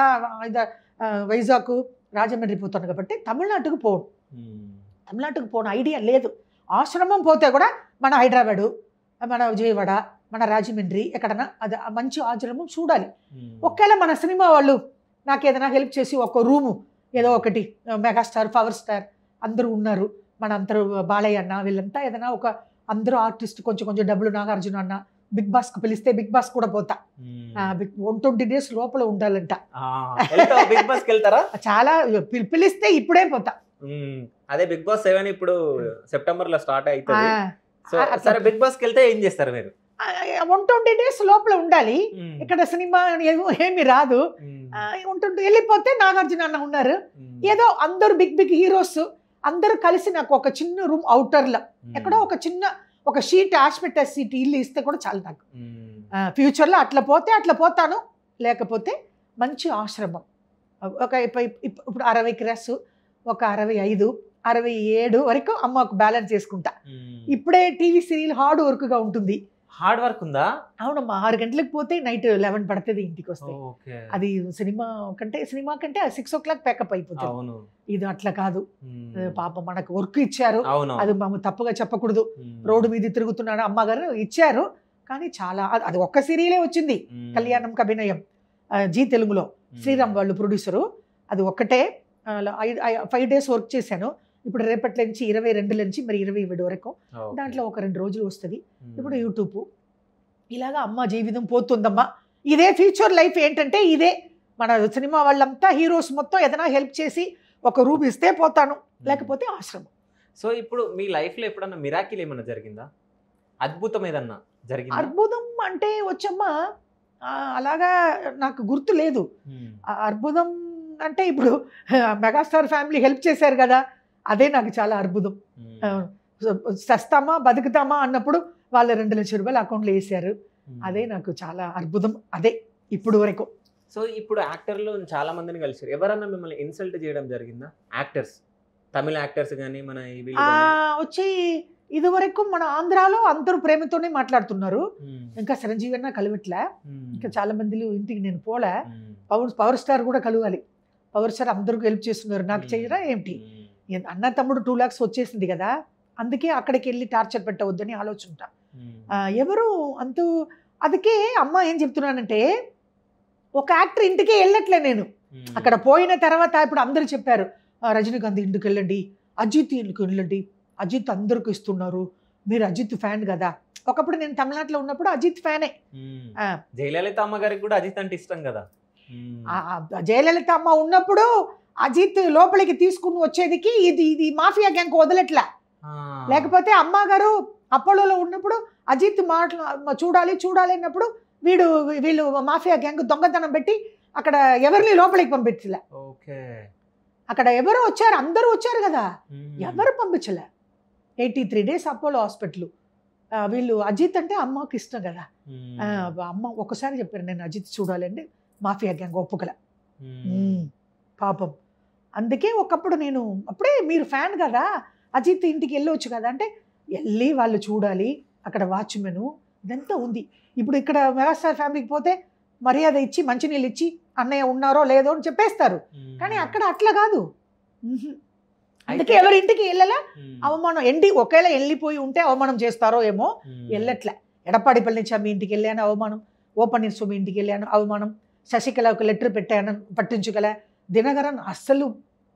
S2: వైజాగ్ రాజమండ్రి పోతున్నాను కాబట్టి తమిళనాడుకు పోను తమిళనాడుకు పోను ఐడియా లేదు. ఆశ్రమం పోతే కూడా మన హైదరాబాదు మన విజయవాడ మన రాజమండ్రి ఎక్కడన్నా అది మంచి ఆశ్రమం చూడాలి. ఒకవేళ మన సినిమా వాళ్ళు నాకు ఏదైనా హెల్ప్ చేసి ఒక రూము ఏదో ఒకటి మెగాస్టార్ పవర్ స్టార్ అందరూ ఉన్నారు. మన అందరూ బాలయ్య అన్న వీళ్ళంతా ఏదైనా ఒక అందరూ ఆర్టిస్ట్ కొంచెం కొంచెం డబ్బులు నాగార్జున అన్న బిగ్ బాస్కి పిలిస్తే బిగ్ బాస్ కూడా పోతా. వన్ ట్వంటీ డేస్ లోపల ఉండాలంట.
S1: బిగ్ బాస్కి వెళ్తారా?
S2: చాలా పిల్- పిలిస్తే ఇప్పుడే పోతా.
S1: అదే బిగ్ బాస్ సెవెన్ ఇప్పుడు సెప్టెంబర్లో స్టార్ట్ అవుతుంది
S2: అట్లా.
S1: సరే బిగ్ బాస్కి వెళ్తే ఏం చేస్తారు మీరు?
S2: వన్ ట్వంటీ డేస్ లోపల ఉండాలి. ఇక్కడ సినిమా ఏమో- రాదు. వెళ్ళిపోతే నాగార్జున అన్న ఉన్నారు. ఏదో అందరు బిగ్ బిగ్ హీరోస్ అందరూ కలిసి నాకు ఒక చిన్న రూమ్ అవుటర్లో
S1: ఉమ్,
S2: ఎక్కడో ఒక చిన్న ఒక షీట్ ఆస్పెక్టస్ సీట్ ఇల్లు ఇస్తే కూడా చాలు నాకు. ఫ్యూచర్లో అట్లా పోతే అట్లా పోతాను. లేకపోతే మంచి ఆశ్రమం. ఒక ఇప్ప- ఇప్ప- ఇప్పుడు అరవై క్రాస్ ఒక అరవై ఐదు అరవై ఏడు వరకు అమ్మకు బ్యాలెన్స్ చేసుకుంటా. ఇప్పుడే టీవీ సీరియల్ హార్డ్ వర్క్గా ఉంటుంది.
S1: హార్డ్ వర్క్ ఉందా?
S2: అవునమ్మా ఆరు గంటలకు పోతే నైట్ లెవెన్ పడుతుంది ఇంటికి వస్తే అది సినిమా కంటే సినిమా కంటే సిక్స్ ఓ క్లాక్ ప్యాకప్ అయిపోతుంది. ఇది అట్లా కాదు. పాప మనకు వర్క్ ఇచ్చారు. అది మేము తప్పుగా చెప్పకూడదు. రోడ్డు మీద తిరుగుతున్నాడు అమ్మగారు ఇచ్చారు. కానీ చాలా అది- ఒక్క సీరియలే వచ్చింది. కళ్యాణం అభినయం జీ తెలుగులో. శ్రీరామ్ వాళ్ళు ప్రొడ్యూసరు అది ఒక్కటే. ఫైవ్ డేస్ వర్క్ చేశాను. ఇప్పుడు రేపటి నుంచి ఇరవై రెండు నుంచి మరి ఇరవై ఏడు వరకు. దాంట్లో ఒక రెండు రోజులు వస్తుంది. ఇప్పుడు యూట్యూబ్ ఇలాగా అమ్మ జీవితం పోతుందమ్మా. ఇదే ఫ్యూచర్ లైఫ్ ఏంటంటే ఇదే. మన సినిమా వాళ్ళంతా హీరోస్ మొత్తం ఏదైనా హెల్ప్ చేసి ఒక రూమ్ ఇస్తే పోతాను. లేకపోతే ఆశ్రమం.
S1: సో ఇప్పుడు మీ లైఫ్లో ఎప్పుడన్నా మిరాకిల్ ఏమన్నా జరిగిందా? అద్భుతం ఏదన్నా జరిగిందా?
S2: అర్బుదం అంటే వచ్చమ్మా అలాగా నాకు గుర్తు లేదు. అర్బుదం అంటే ఇప్పుడు మెగాస్టార్ ఫ్యామిలీ హెల్ప్ చేశారు కదా. అదే నాకు చాలా అర్బుదం. చస్తామా బతుకుతామా అన్నప్పుడు వాళ్ళు రెండు లక్షల రూపాయలు అకౌంట్లో వేసారు. అదే నాకు చాలా అర్బుదం. అదే ఇప్పుడు వరకు.
S1: సో ఇప్పుడు యాక్టర్లు చాలా మందిని కలిసారు ఎవరన్నా మిమ్మల్ని ఇన్సల్ట్ చేయడం జరిగిందా? యాక్టర్స్. తమిళ యాక్టర్స్ కానీ మన?
S2: వచ్చి ఇదివరకు మన ఆంధ్రాలో అందరూ ప్రేమతోనే మాట్లాడుతున్నారు. ఇంకా చిరంజీవి అన్న కలవట్లే. ఇంకా చాలా మంది ఇంటికి నేను పోలే. పవర్ పవర్ స్టార్ కూడా కలవాలి. పవర్ స్టార్ అందరికీ హెల్ప్ చేస్తున్నారు. నాకు చేయరా ఏంటి? అన్న తమ్ముడు టూ ల్యాక్స్ వచ్చేసింది కదా అందుకే అక్కడికి వెళ్ళి టార్చర్ పెట్టవద్దని ఆలోచుంటా
S1: ఉమ్,
S2: ఆ, ఎవరు అంతూ అందుకే అమ్మ ఏం చెప్తున్నానంటే ఒక యాక్టర్ ఇంటికే వెళ్ళట్లే నేను. అక్కడ పోయిన తర్వాత ఇప్పుడు అందరూ చెప్పారు "ఆ, రజనీకాంత్ ఇంటికి వెళ్ళండి అజిత్ ఇంటికి వెళ్ళండి అజిత్ అందరికి ఇస్తున్నారు మీరు అజిత్ ఫ్యాన్ కదా. ఒకప్పుడు నేను తమిళనాడులో ఉన్నప్పుడు అజిత్ ఫ్యానే.
S1: జయలలిత అమ్మ గారికి కూడా అజిత్ అంటే ఇష్టం కదా.
S2: జయలలిత అమ్మ ఉన్నప్పుడు అజిత్ లోపలికి తీసుకుని వచ్చేదికి ఇది ఇది మాఫియా గ్యాంగ్ వదలట్లే. లేకపోతే అమ్మగారు అపోలోలో ఉన్నప్పుడు అజిత్ మాట్లా చూడాలి చూడాలి అన్నప్పుడు వీడు వీళ్ళు మాఫియా గ్యాంగ్ దొంగతనం పెట్టి అక్కడ ఎవరిని లోపలికి పంపించలే. అక్కడ ఎవరు వచ్చారు అందరూ వచ్చారు కదా. ఎవరు పంపించలే. Eighty three days Apollo hospital. వీళ్ళు అజిత్ అంటే అమ్మకి ఇష్టం కదా. అమ్మ ఒకసారి చెప్పారు నేను అజిత్ చూడాలండి మాఫియా గ్యాంగ్ ఒప్పుకల. పాపం. అందుకే ఒకప్పుడు నేను అప్పుడే మీరు ఫ్యాన్ కదా అజిత్ ఇంటికి వెళ్ళవచ్చు కదా అంటే వెళ్ళి వాళ్ళు చూడాలి అక్కడ వాచ్మెన్ ఇదంతా ఉంది. ఇప్పుడు ఇక్కడ మెగాస్టార్ ఫ్యామిలీకి పోతే మర్యాద ఇచ్చి మంచినీళ్ళు ఇచ్చి అన్నయ్య ఉన్నారో లేదో అని చెప్పేస్తారు. కానీ అక్కడ అట్లా కాదు. అందుకే ఎవరి ఇంటికి వెళ్ళలా? అవమానం. ఎండి ఒకేలా వెళ్ళిపోయి ఉంటే అవమానం చేస్తారో ఏమో? వెళ్ళట్లే. ఎడపాడిపల్లి నుంచి మీ ఇంటికి వెళ్ళాను అవమానం. ఓపెన్ మీ ఇంటికి వెళ్ళాను అవమానం. శశికళ ఒక లెటర్ పెట్టాను పట్టించుకల. దినకరన్ అస్సలు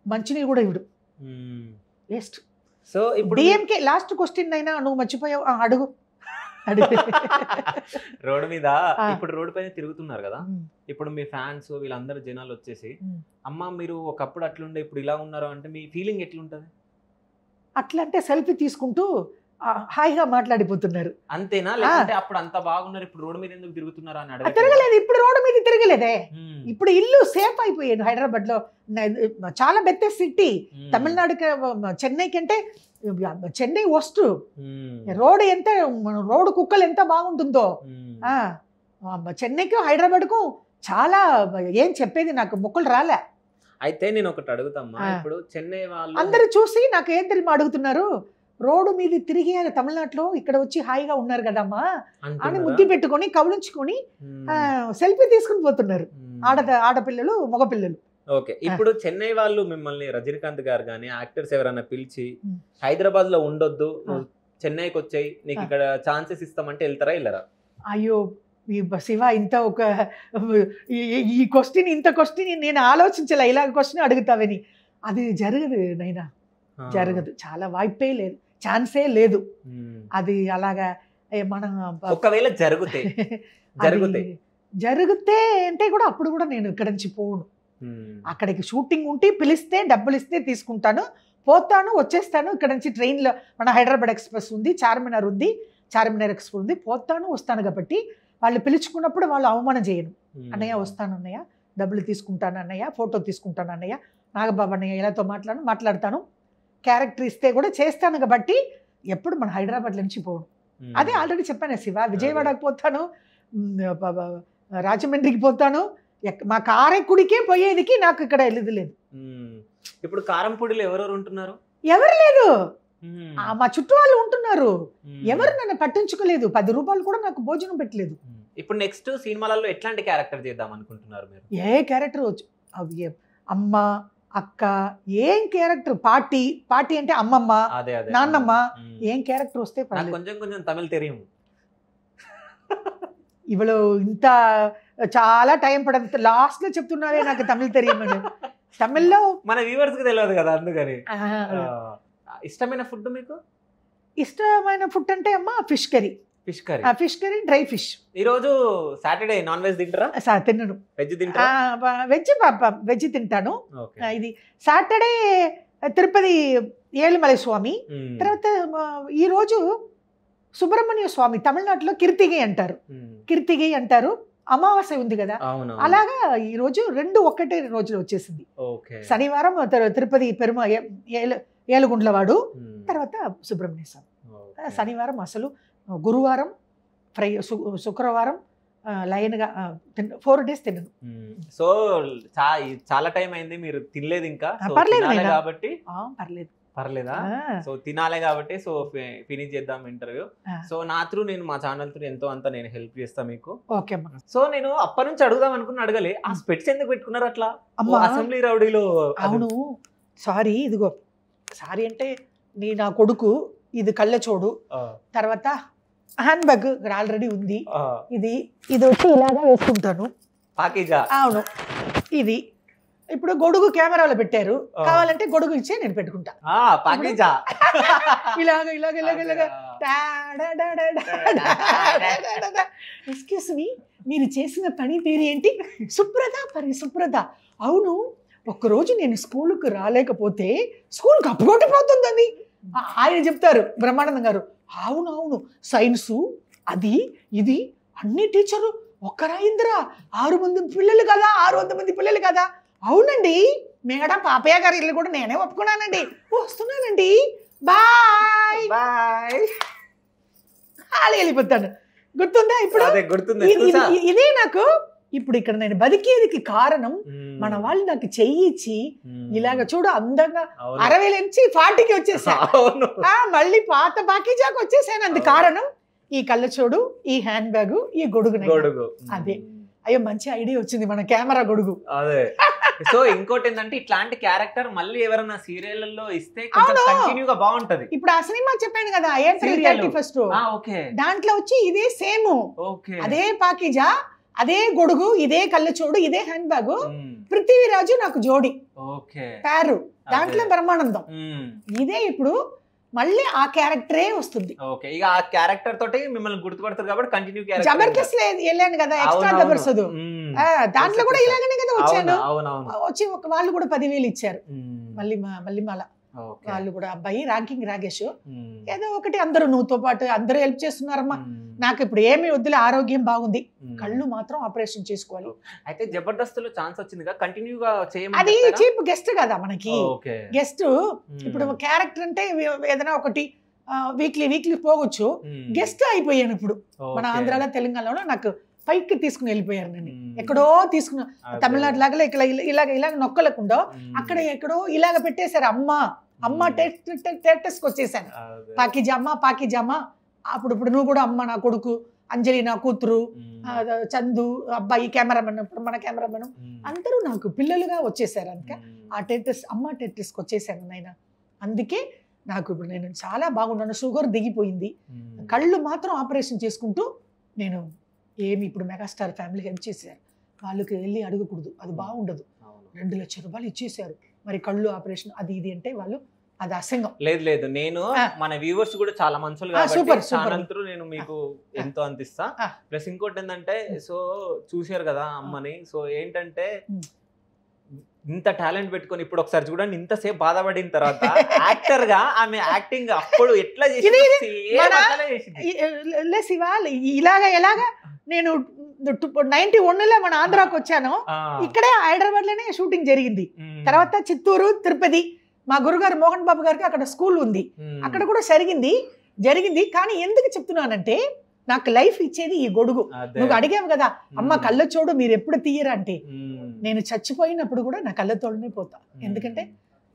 S2: మంచినీళ్ళు కూడా ఇవ్వడు. వేస్ట్.
S1: సో ఇప్పుడు
S2: డిఎంకే లాస్ట్ క్వశ్చన్ అయినా నువ్వు మర్చిపోయావు. అడుగు.
S1: రోడ్డు మీద. ఇప్పుడు రోడ్డు పైన తిరుగుతున్నారు కదా. ఇప్పుడు మీ ఫ్యాన్స్ వీళ్ళందరూ జనాలు వచ్చేసి. అమ్మ మీరు ఒకప్పుడు అట్లుండే ఇప్పుడు ఇలా ఉన్నారు అంటే మీ ఫీలింగ్ ఎట్లుంటది?
S2: అట్లా అంటే సెల్ఫీ తీసుకుంటూ హాయిగా మాట్లాడిపోతున్నారు.
S1: అంతేనా? లేదంటే అప్పుడు అంత బాగున్నారు ఇప్పుడు రోడ్డు మీద ఎందుకు తిరుగుతున్నారా అని?
S2: తిరగలేదు. ఇప్పుడు రోడ్డు మీద తిరగలేదే. ఇప్పుడు ఇల్లు సేఫ్ అయిపోయాను హైదరాబాద్లో చాలా పెద్ద సిటీ.
S1: ఉమ్,
S2: తమిళనాడుకి చెన్నై కంటే చెన్నై వస్ట్
S1: ఉమ్,
S2: రోడ్ ఎంత రోడ్డు కుక్కలు ఎంత బాగుంటుందో. చెన్నైకి హైదరాబాద్కు చాలా ఏం చెప్పేది నాకు ముక్కలు రాలే.
S1: అయితే నేను ఒకటి అడుగుతామ్మా. ఇప్పుడు చెన్నై వాళ్ళు
S2: అందరూ చూసి నాకు ఏం తెలియదు అడుగుతున్నారు? రోడ్డు మీద తిరిగి ఆయన తమిళనాడులో ఇక్కడ వచ్చి హాయిగా ఉన్నారు కదమ్మా అని? ముద్దు పెట్టుకొని కవలించుకొని. సెల్ఫీ తీసుకుని పోతున్నారు. ఆడ ఆడపిల్లలు మగపిల్లలు
S1: ఓకే ఇప్పుడు చెన్నై వాళ్ళు మిమ్మల్ని రజనీకాంత్ గారు కానీ యాక్టర్స్ ఎవరైనా పిలిచి. హైదరాబాద్లో ఉండొద్దు నువ్వు చెన్నైకి వచ్చాయి నీకు. ఇక్కడ ఛాన్సెస్ ఇస్తామంటే వెళ్తారా వెళ్ళరా
S2: అయ్యో ఈ శివ ఇంత ఒక ఈ- క్వశ్చన్ ఇంత క్వశ్చన్ నేను ఆలోచించలే ఇలాగ క్వశ్చన్ అడుగుతావని అది జరగదు నైనా. జరగదు చాలా వాய்పే లేదు ఛాన్సే లేదు. అది అలాగా మన
S1: ఒకవేళ జరిగితే
S2: అది
S1: జరుగుతాయి.
S2: జరిగితే అంటే కూడా అప్పుడు కూడా నేను ఇక్కడ నుంచి పోను. అక్కడికి షూటింగ్ ఉంటే పిలిస్తే డబ్బులు ఇస్తే తీసుకుంటాను పోతాను వచ్చేస్తాను ఇక్కడ నుంచి ట్రైన్లో మన హైదరాబాద్ ఎక్స్ప్రెస్ ఉంది చార్మినార్ ఉంది చార్మినార్ ఎక్స్ప్రెస్ ఉంది పోతాను వస్తాను కాబట్టి వాళ్ళు పిలుచుకున్నప్పుడు వాళ్ళు అవమానం చేయను. అన్నయ్య వస్తాను అన్నయ్య డబ్బులు తీసుకుంటాను అన్నయ్య ఫోటో తీసుకుంటాను అన్నయ్య నాగబాబు అన్నయ్య ఇలాతో మాట్లాడు మాట్లాడతాను క్యారెక్టర్ ఇస్తే కూడా చేస్తాను. కాబట్టి ఎప్పుడు మన హైదరాబాద్ నుంచి పోను. అదే ఆల్రెడీ చెప్పాను శివ విజయవాడకి పోతాను రాజమండ్రికి పోతాను. మా కారెక్కుడికే పోయేదికి నాకు ఇక్కడ వెళ్ళదు లేదు.
S1: ఇప్పుడు కారంపొడిలో ఎవరెవరు ఉంటున్నారు?
S2: ఎవరు లేదు. మా చుట్టూ వాళ్ళు ఉంటున్నారు. ఎవరు నన్ను పట్టించుకోలేదు. పది రూపాయలు కూడా నాకు భోజనం పెట్టలేదు.
S1: ఇప్పుడు నెక్స్ట్ సినిమాలలో ఎట్లాంటి క్యారెక్టర్ చేద్దాం అనుకుంటున్నారు మీరు?
S2: ఏ క్యారెక్టర్ అవి అమ్మ అక్క ఏం క్యారెక్టర్? పార్టీ? పార్టీ అంటే అమ్మమ్మ నాన్నమ్మ
S1: మ్మ్.
S2: ఏం క్యారెక్టర్ వస్తే
S1: కొంచెం కొంచెం తమిళ్ తెలియం
S2: ఇవಳು ఇంత చాలా టైం పడదు. లాస్ట్లో చెప్తున్నావే నాకు తమిళ తెలియమని తమిళ్ళో
S1: మన వ్యూవర్స్కి తెలియదు కదా అందుకని. ఇష్టమైన ఫుడ్ మీకు?
S2: ఇష్టమైన ఫుడ్ అంటే అమ్మ fish
S1: curry. Fish
S2: curry. Fish curry dry fish.
S1: ఈ రోజు సాటర్డే నాన్ వెజ్ తింటారా?
S2: తిన్నను
S1: వెజ్ తింటారా?
S2: వెజ్ వెజ్ తింటాను. ఇది సాటర్డే తిరుపతి ఏழுమలై స్వామి. తర్వాత ఆ, ఈ రోజు సుబ్రహ్మణ్య స్వామి తమిళనాడులో కిర్తిగై అంటారు. కిర్తిగై అంటారు. అమావాస్య ఉంది కదా. అలాగా ఈ రోజు రెండు ఒక్కటే రోజులో వచ్చేసింది. శనివారం తిరు- తిరుపతి పెరుమ ఏలుగుండ్లవాడు. తర్వాత సుబ్రహ్మణ్య స్వామి. శనివారం అసలు గురువారం ఫ్రై శుక్రవారం లైన్గా ఫోర్ డేస్
S1: మ్మ్. సో చాలా టైం అయింది మీరు తినలేదు ఇంకా.
S2: పర్లేదు.
S1: కాబట్టి.
S2: పర్లేదు.
S1: పర్లేదా? సో తినాలి కాబట్టి సో ఫినిష్ చేద్దాం ఇంటర్వ్యూ. సో నా త్రూ నేను మా ఛానల్ త్రూ ఎంతో అంత నేను హెల్ప్ చేస్తా మీకు.
S2: ఓకే
S1: సో నేను అప్పటి నుంచి అడుగుదాం అనుకున్న అడగలే. ఆ స్పెట్స్ ఎందుకు పెట్టుకున్నారు అట్లా? అసెంబ్లీ రౌడీలో
S2: అవును. సారీ ఇదిగో. సారీ అంటే నీ నా కొడుకు ఇది కళ్ళచోడు తర్వాత హ్యాండ్ బ్యాగ్ ఇక్కడ ఆల్రెడీ ఉంది ఇది ఇది వచ్చి ఇలాగా వేసుకుంటాను
S1: పాకీజా
S2: అవును ఇది ఇప్పుడు గొడుగు కెమెరాలో పెట్టారు. కావాలంటే గొడుగు ఇచ్చే నేను పెట్టుకుంటా ఇలాగ ఇలాగ ఇలాగ ఇలాగ ఎక్స్క్యూస్ మీ మీరు చేసిన పని పేరు ఏంటి సుప్రద పరి సుప్రద అవును ఒక్కరోజు నేను స్కూలుకు రాలేకపోతే స్కూల్ కప్పుకొట్టిపోతుందని ఆ- ఆయన చెప్తారు బ్రహ్మానందం గారు అవును అవును సైన్సు అది ఇది అన్ని టీచరు ఒక్కరాయిందిరా ఆరు మంది పిల్లలు కదా ఆరు వంద మంది పిల్లలు కదా? అవునండి మేడం పాపయ్య గారి ఇల్లు కూడా నేనే ఒప్పుకున్నానండి. వస్తున్నానండి. బాయ్.
S1: బాయ్.
S2: ఖాళీ వెళ్ళిపోతాను గుర్తుందా ఇప్పుడు? ఇదే నాకు? ఇప్పుడు ఇక్కడ నేను బతికేదికి కారణం. మన వాళ్ళు నాకు చెయ్యిచ్చి. ఇలాగ చూడు అందంగా. అరవై నుంచి ఫార్టీకి వచ్చేసా మళ్ళీ పాత బాకీజాకు వచ్చేసాను
S1: అవును.
S2: కారణం ఈ కళ్ళచోడు ఈ హ్యాండ్ బ్యాగ్ ఈ గొడుగు అదే. అయ్యో మంచి ఐడియా వచ్చింది మన కెమెరా గొడుగు
S1: అదే సో ఇంకోటి ఏంటంటే ఇట్లాంటి క్యారెక్టర్ మళ్ళీ ఎవరైనా సీరియల్లో ఇస్తే. కంటిన్యూగా బాగుంటది
S2: ఇప్పుడు ఆ సినిమా చెప్పాను కదా ఏప్రిల్. థర్టీ ఫస్ట్ దాంట్లో వచ్చి ఇదే సేమ్
S1: ఓకే
S2: అదే పాకిజా అదే గొడుగు ఇదే కళ్ళచోడు ఇదే హ్యాండ్ బ్యాగ్. పృథ్వీరాజు నాకు జోడి.
S1: ఓకే.
S2: పేరు. దాంట్లో. బ్రహ్మానందం. ఇదే ఇప్పుడు మళ్ళీ ఆ క్యారెక్టరే వస్తుంది.
S1: ఓకే. ఇక ఆ క్యారెక్టర్ తోటి మిమ్మల్ని గుర్తుపడతారు కాబట్టి కంటిన్యూ
S2: జబర్దస్త్ లేదు వెళ్ళాను కదా ఎక్స్ట్రా జబర్దస్త్ ఆ, దాంట్లో కూడా ఇలాగనే కదా వచ్చాను. వచ్చి ఒక వాళ్ళు కూడా పదివేలు ఇచ్చారు. మళ్ళీ మళ్ళీ మళ్ళా. వాళ్ళు కూడా అబ్బాయి ర్యాంకింగ్ రాగేష్. ఏదో ఒకటి అందరూ నువ్వుతో పాటు అందరూ హెల్ప్ చేస్తున్నారమ్మా
S1: మ్మ్.
S2: నాకు ఇప్పుడు ఏమీ వద్దులే ఆరోగ్యం బాగుంది. కళ్ళు మాత్రం ఆపరేషన్ చేసుకోవాలి
S1: అయితే జబర్దస్త్లో ఛాన్స్ వచ్చిందిగా కంటిన్యూగా
S2: అది? చీప్ గెస్ట్ కదా మనకి గెస్ట్. ఇప్పుడు క్యారెక్టర్ అంటే ఏదైనా ఒకటి వీక్లీ వీక్లీ పోవచ్చు. గెస్ట్ అయిపోయాను ఇప్పుడు మన. ఆంధ్రాలో తెలంగాణలో నాకు పైకి తీసుకుని వెళ్ళిపోయారు నన్ను. ఎక్కడో తీసుకున్న. తమిళనాడు లాగా ఇక్కడ ఇలా- ఇలాగ ఇలాగ నొక్కలేకుండా. అక్కడ ఎక్కడో ఇలాగ పెట్టేశారు అమ్మ అమ్మ
S1: మ్మ్.
S2: టేటస్కి వచ్చేసాను. పాకిజామా పాకిజామా అప్పుడు ఇప్పుడు నువ్వు కూడా అమ్మ నా కొడుకు అంజలి నా కూతురు చందు అబ్బాయి కెమెరామెన్ ఇప్పుడు మన కెమెరామెన్. అందరూ నాకు పిల్లలుగా వచ్చేసారు
S1: మ్మ్.
S2: ఆ టెట్రస్ అమ్మ టెట్రస్కి వచ్చేసాను నాయన అందుకే నాకు ఇప్పుడు నేను చాలా బాగున్నాను షుగర్ దిగిపోయింది. కళ్ళు మాత్రం ఆపరేషన్ చేసుకుంటూ నేను ఏమి ఇప్పుడు మెగాస్టార్ ఫ్యామిలీ హెల్ప్ చేశారు? వాళ్ళకి వెళ్ళి అడగకూడదు. అది బాగుండదు. రెండు లక్షల రూపాయలు ఇచ్చేశారు. మరి కళ్ళు ఆపరేషన్ అది ఇది అంటే వాళ్ళు అది అసంగం.
S1: లేదు లేదు. నేను. మన వ్యూవర్స్ కూడా చాలా కాబట్టి
S2: సూపర్, సూపర్.
S1: ఛానల్ త్రూ నేను మీకు ఎంతో అందిస్తా. ప్లస్ ఇంకోటి ఏంటంటే సో చూశారు కదా అమ్మని. సో ఏంటంటే. ఇంత టాలెంట్ పెట్టుకొని ఇప్పుడు ఒకసారి చూడండి ఇంతసేపు బాధపడిన తర్వాత యాక్టర్గా ఆమె యాక్టింగ్ అప్పుడు ఎట్లా చేసింది
S2: ఇలాగా ఎలాగా? నేను నైన్టీ వన్లో మన ఆంధ్రాకి వచ్చాను. ఇక్కడే హైదరాబాద్లోనే షూటింగ్ జరిగింది. తర్వాత చిత్తూరు తిరుపతి మా గురుగారు మోహన్ బాబు గారికి అక్కడ స్కూల్ ఉంది. అక్కడ కూడా జరిగింది జరిగింది కానీ ఎందుకు చెప్తున్నానంటే నాకు లైఫ్ ఇచ్చేది ఈ గొడుగు. నువ్వు అడిగావు కదా అమ్మ. కళ్ళ చూడు మీరు ఎప్పుడు తీయరా అంటే
S1: ఉమ్.
S2: నేను చచ్చిపోయినప్పుడు కూడా నా కళ్ళతోడనే పోతా ఎందుకంటే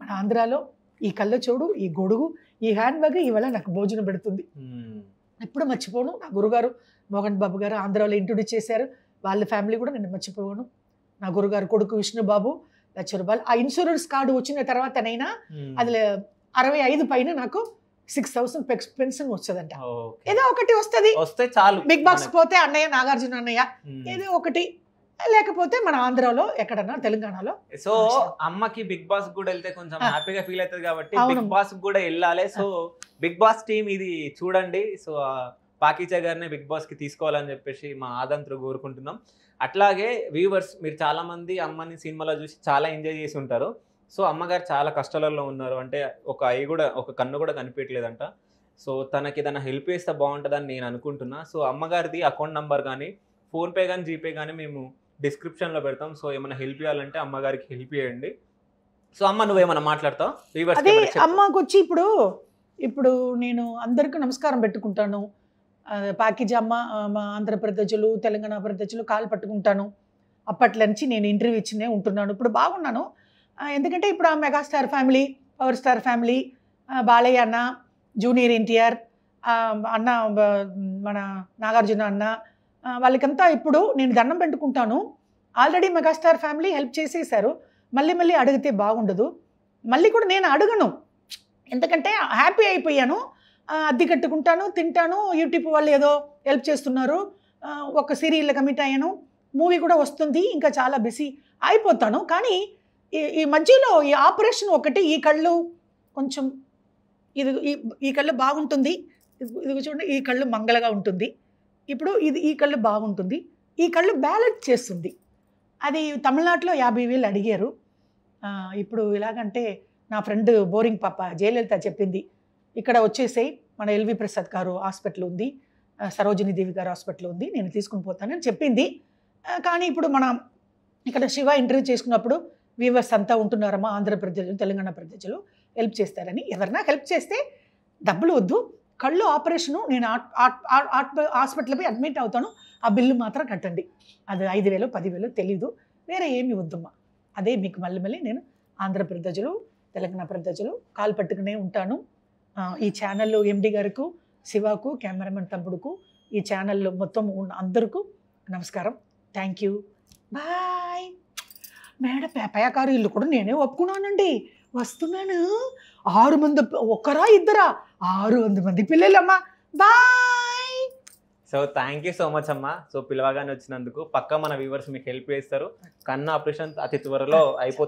S2: మన ఆంధ్రాలో ఈ కళ్ళ చూడు ఈ గొడుగు ఈ హ్యాండ్ బ్యాగ్ ఇవాళ నాకు భోజనం పెడుతుంది. ఎప్పుడు మర్చిపోను నా గురుగారు మోహన్ బాబు గారు ఆంధ్రాలో ఇంట్రొడ్యూస్ చేశారు వాళ్ళ ఫ్యామిలీ కూడా నేను మర్చిపోను నా గురుగారు కొడుకు విష్ణుబాబు లక్ష రూపాయలు ఆ ఇన్సూరెన్స్ కార్డు వచ్చిన తర్వాతనైనా. అది అరవై ఐదు పైన నాకు సిక్స్ థౌసండ్ పెన్షన్ వస్తుందంట. ఏదో ఒకటి వస్తుంది
S1: వస్తే చాలు
S2: బిగ్ బాక్స్. పోతే అన్నయ్య నాగార్జున అన్నయ్య. ఏదో ఒకటి లేకపోతే మన ఆంధ్రాలో ఎక్కడన్నా తెలంగాణలో
S1: సో. అమ్మకి బిగ్ బాస్ కూడా వెళ్తే కొంచెం. హ్యాపీగా ఫీల్ అవుతుంది కాబట్టి. బిగ్ బాస్ కూడా వెళ్ళాలి సో బిగ్ బాస్ టీమ్ ఇది చూడండి సో ఆ పాకిచా గారిని బిగ్ బాస్కి తీసుకోవాలని చెప్పేసి మా ఆదంతులు కోరుకుంటున్నాం. అట్లాగే వ్యూవర్స్ మీరు చాలా మంది అమ్మని సినిమాలో చూసి చాలా ఎంజాయ్ చేసి ఉంటారు. సో అమ్మగారు చాలా కష్టాలలో ఉన్నారు. అంటే ఒక ఐ కూడా ఒక కన్ను కూడా కనిపించట్లేదంట. సో తనకి ఏదైనా హెల్ప్ చేస్తే బాగుంటుందని నేను అనుకుంటున్నా. సో అమ్మగారిది అకౌంట్ నంబర్ కానీ ఫోన్పే కానీ జీపే కానీ మేము డిస్క్రిప్షన్లో పెడతాం. సో ఏమైనా హెల్ప్ చేయాలంటే అమ్మగారికి హెల్ప్ చేయండి. సో అమ్మ నువ్వేమైనా మాట్లాడతావు?
S2: అదే. అమ్మకు వచ్చి ఇప్పుడు ఇప్పుడు నేను అందరికీ నమస్కారం పెట్టుకుంటాను. పాకిజమ్మ మా ఆంధ్రప్రదేశ్లు తెలంగాణ ప్రదేశ్లు కాలు పట్టుకుంటాను. అప్పట్లో నుంచి నేను ఇంటర్వ్యూ ఇచ్చినే ఉంటున్నాను. ఇప్పుడు బాగున్నాను. ఎందుకంటే ఇప్పుడు ఆ megastar family power star family Balayya అన్న జూనియర్ ఎన్టీఆర్ అన్న మన నాగార్జున అన్న వాళ్ళకంతా ఇప్పుడు నేను దండం పెట్టుకుంటాను. ఆల్రెడీ మెగాస్టార్ ఫ్యామిలీ హెల్ప్ చేసేసారు. మళ్ళీ మళ్ళీ అడిగితే బాగుండదు. మళ్ళీ కూడా నేను అడగను. ఎందుకంటే హ్యాపీ అయిపోయాను. అద్దె కట్టుకుంటాను తింటాను. యూట్యూబ్ వాళ్ళు ఏదో హెల్ప్ చేస్తున్నారు. ఒక సీరియల్ కమిట్ అయ్యాను. మూవీ కూడా వస్తుంది. ఇంకా చాలా బిజీ అయిపోతాను. కానీ ఈ ఈ మధ్యలో ఈ ఆపరేషన్ ఒకటి ఈ కళ్ళు కొంచెం ఇది ఈ- కళ్ళు బాగుంటుంది. ఇది చూడండి ఈ కళ్ళు మంగళగా ఉంటుంది. ఇప్పుడు ఇది ఈ కళ్ళు బాగుంటుంది. ఈ కళ్ళు బ్యాలెన్స్ చేస్తుంది. అది తమిళనాడులో యాభై వేలు అడిగారు. ఇప్పుడు ఎలాగంటే నా ఫ్రెండ్ బోరింగ్ పాప జయలలిత చెప్పింది. ఇక్కడ వచ్చేసేయి మన ఎల్వి ప్రసాద్ గారు హాస్పిటల్ ఉంది. సరోజిని దేవి గారు హాస్పిటల్ ఉంది. నేను తీసుకుని పోతానని చెప్పింది. కానీ ఇప్పుడు మనం ఇక్కడ శివ ఇంటర్వ్యూ చేసుకున్నప్పుడు వీవర్స్ అంతా ఉంటున్నారమ్మా ఆంధ్రప్రదేశ్ తెలంగాణ ప్రజలు హెల్ప్ చేస్తారని. ఎవరైనా హెల్ప్ చేస్తే డబ్బులు వద్దు. కళ్ళు ఆపరేషను నేను ఆట్- ఆట్- హాస్పిటల్ అడ్మిట్ అవుతాను. ఆ బిల్లు మాత్రం కట్టండి. అది ఐదు వేలు పదివేలు తెలీదు. వేరే ఏమి వద్దమ్మా. అదే మీకు మళ్ళీ మళ్ళీ నేను ఆంధ్రప్రదేశ్లో తెలంగాణ ప్రజలు కాలు పట్టుకునే ఉంటాను. ఈ ఛానల్లో ఎండి గారికి శివకు కెమెరామెన్ తమ్ముడుకు ఈ ఛానల్లో మొత్తం ఉన్న అందరికీ నమస్కారం. థ్యాంక్ యూ బాయ్ మేడం పేపయాకారు ఇల్లు కూడా నేనే ఒప్పుకున్నానండి. వస్తున్నాను. ఆరు మంది ఒక్కరా ఇద్దరా? ఆరు వంద మంది పిల్లలమ్మా. Bye
S1: so thank you so much అమ్మా. సో పిలవగానే వచ్చినందుకు పక్క మన వ్యూవర్స్ మీకు హెల్ప్ చేస్తారు. కన్ను ఆపరేషన్ అతి త్వరలో
S2: శివ.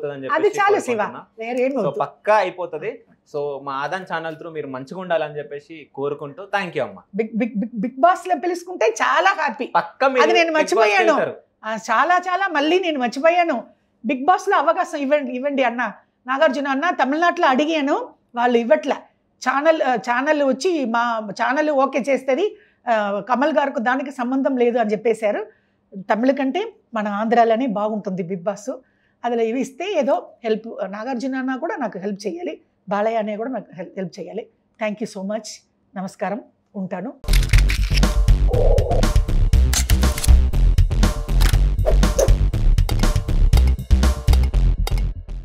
S1: కోరుకుంటున్నా.
S2: వేరేం
S1: సో పక్కా అయిపోతుంది. సో మా ఆదాన్ ఛానల్ త్రూ మీరు మంచిగా ఉండాలని చెప్పేసి కోరుకుంటూ థ్యాంక్ యూ అమ్మా.
S2: బిగ్ బిగ్ బిగ్ బిగ్ బాస్లో పిలుచుకుంటే చాలా హ్యాపీ
S1: పక్క మీరు
S2: అది నేను మర్చిపోయాను. చాలా చాలా మళ్ళీ నేను మర్చిపోయాను. బిగ్ బాస్లో అవకాశం ఇవ్వండి ఇవ్వండి అన్న. నాగార్జున అన్న తమిళనాడులో అడిగాను. వాళ్ళు ఇవ్వట్లే. ఛానల్ ఛానల్ వచ్చి మా ఛానల్ ఓకే చేస్తుంది. కమల్ గారికి దానికి సంబంధం లేదు అని చెప్పేశారు. తమిళ కంటే మన ఆంధ్రాలోనే బాగుంటుంది బిగ్ బాస్. అందులో ఇవి ఇస్తే ఏదో హెల్ప్ నాగార్జున అన్న కూడా నాకు హెల్ప్ చేయాలి బాలయ్య అనే కూడా నాకు హెల్ప్ హెల్ప్ చేయాలి. Thank you so much. నమస్కారం. ఉంటాను.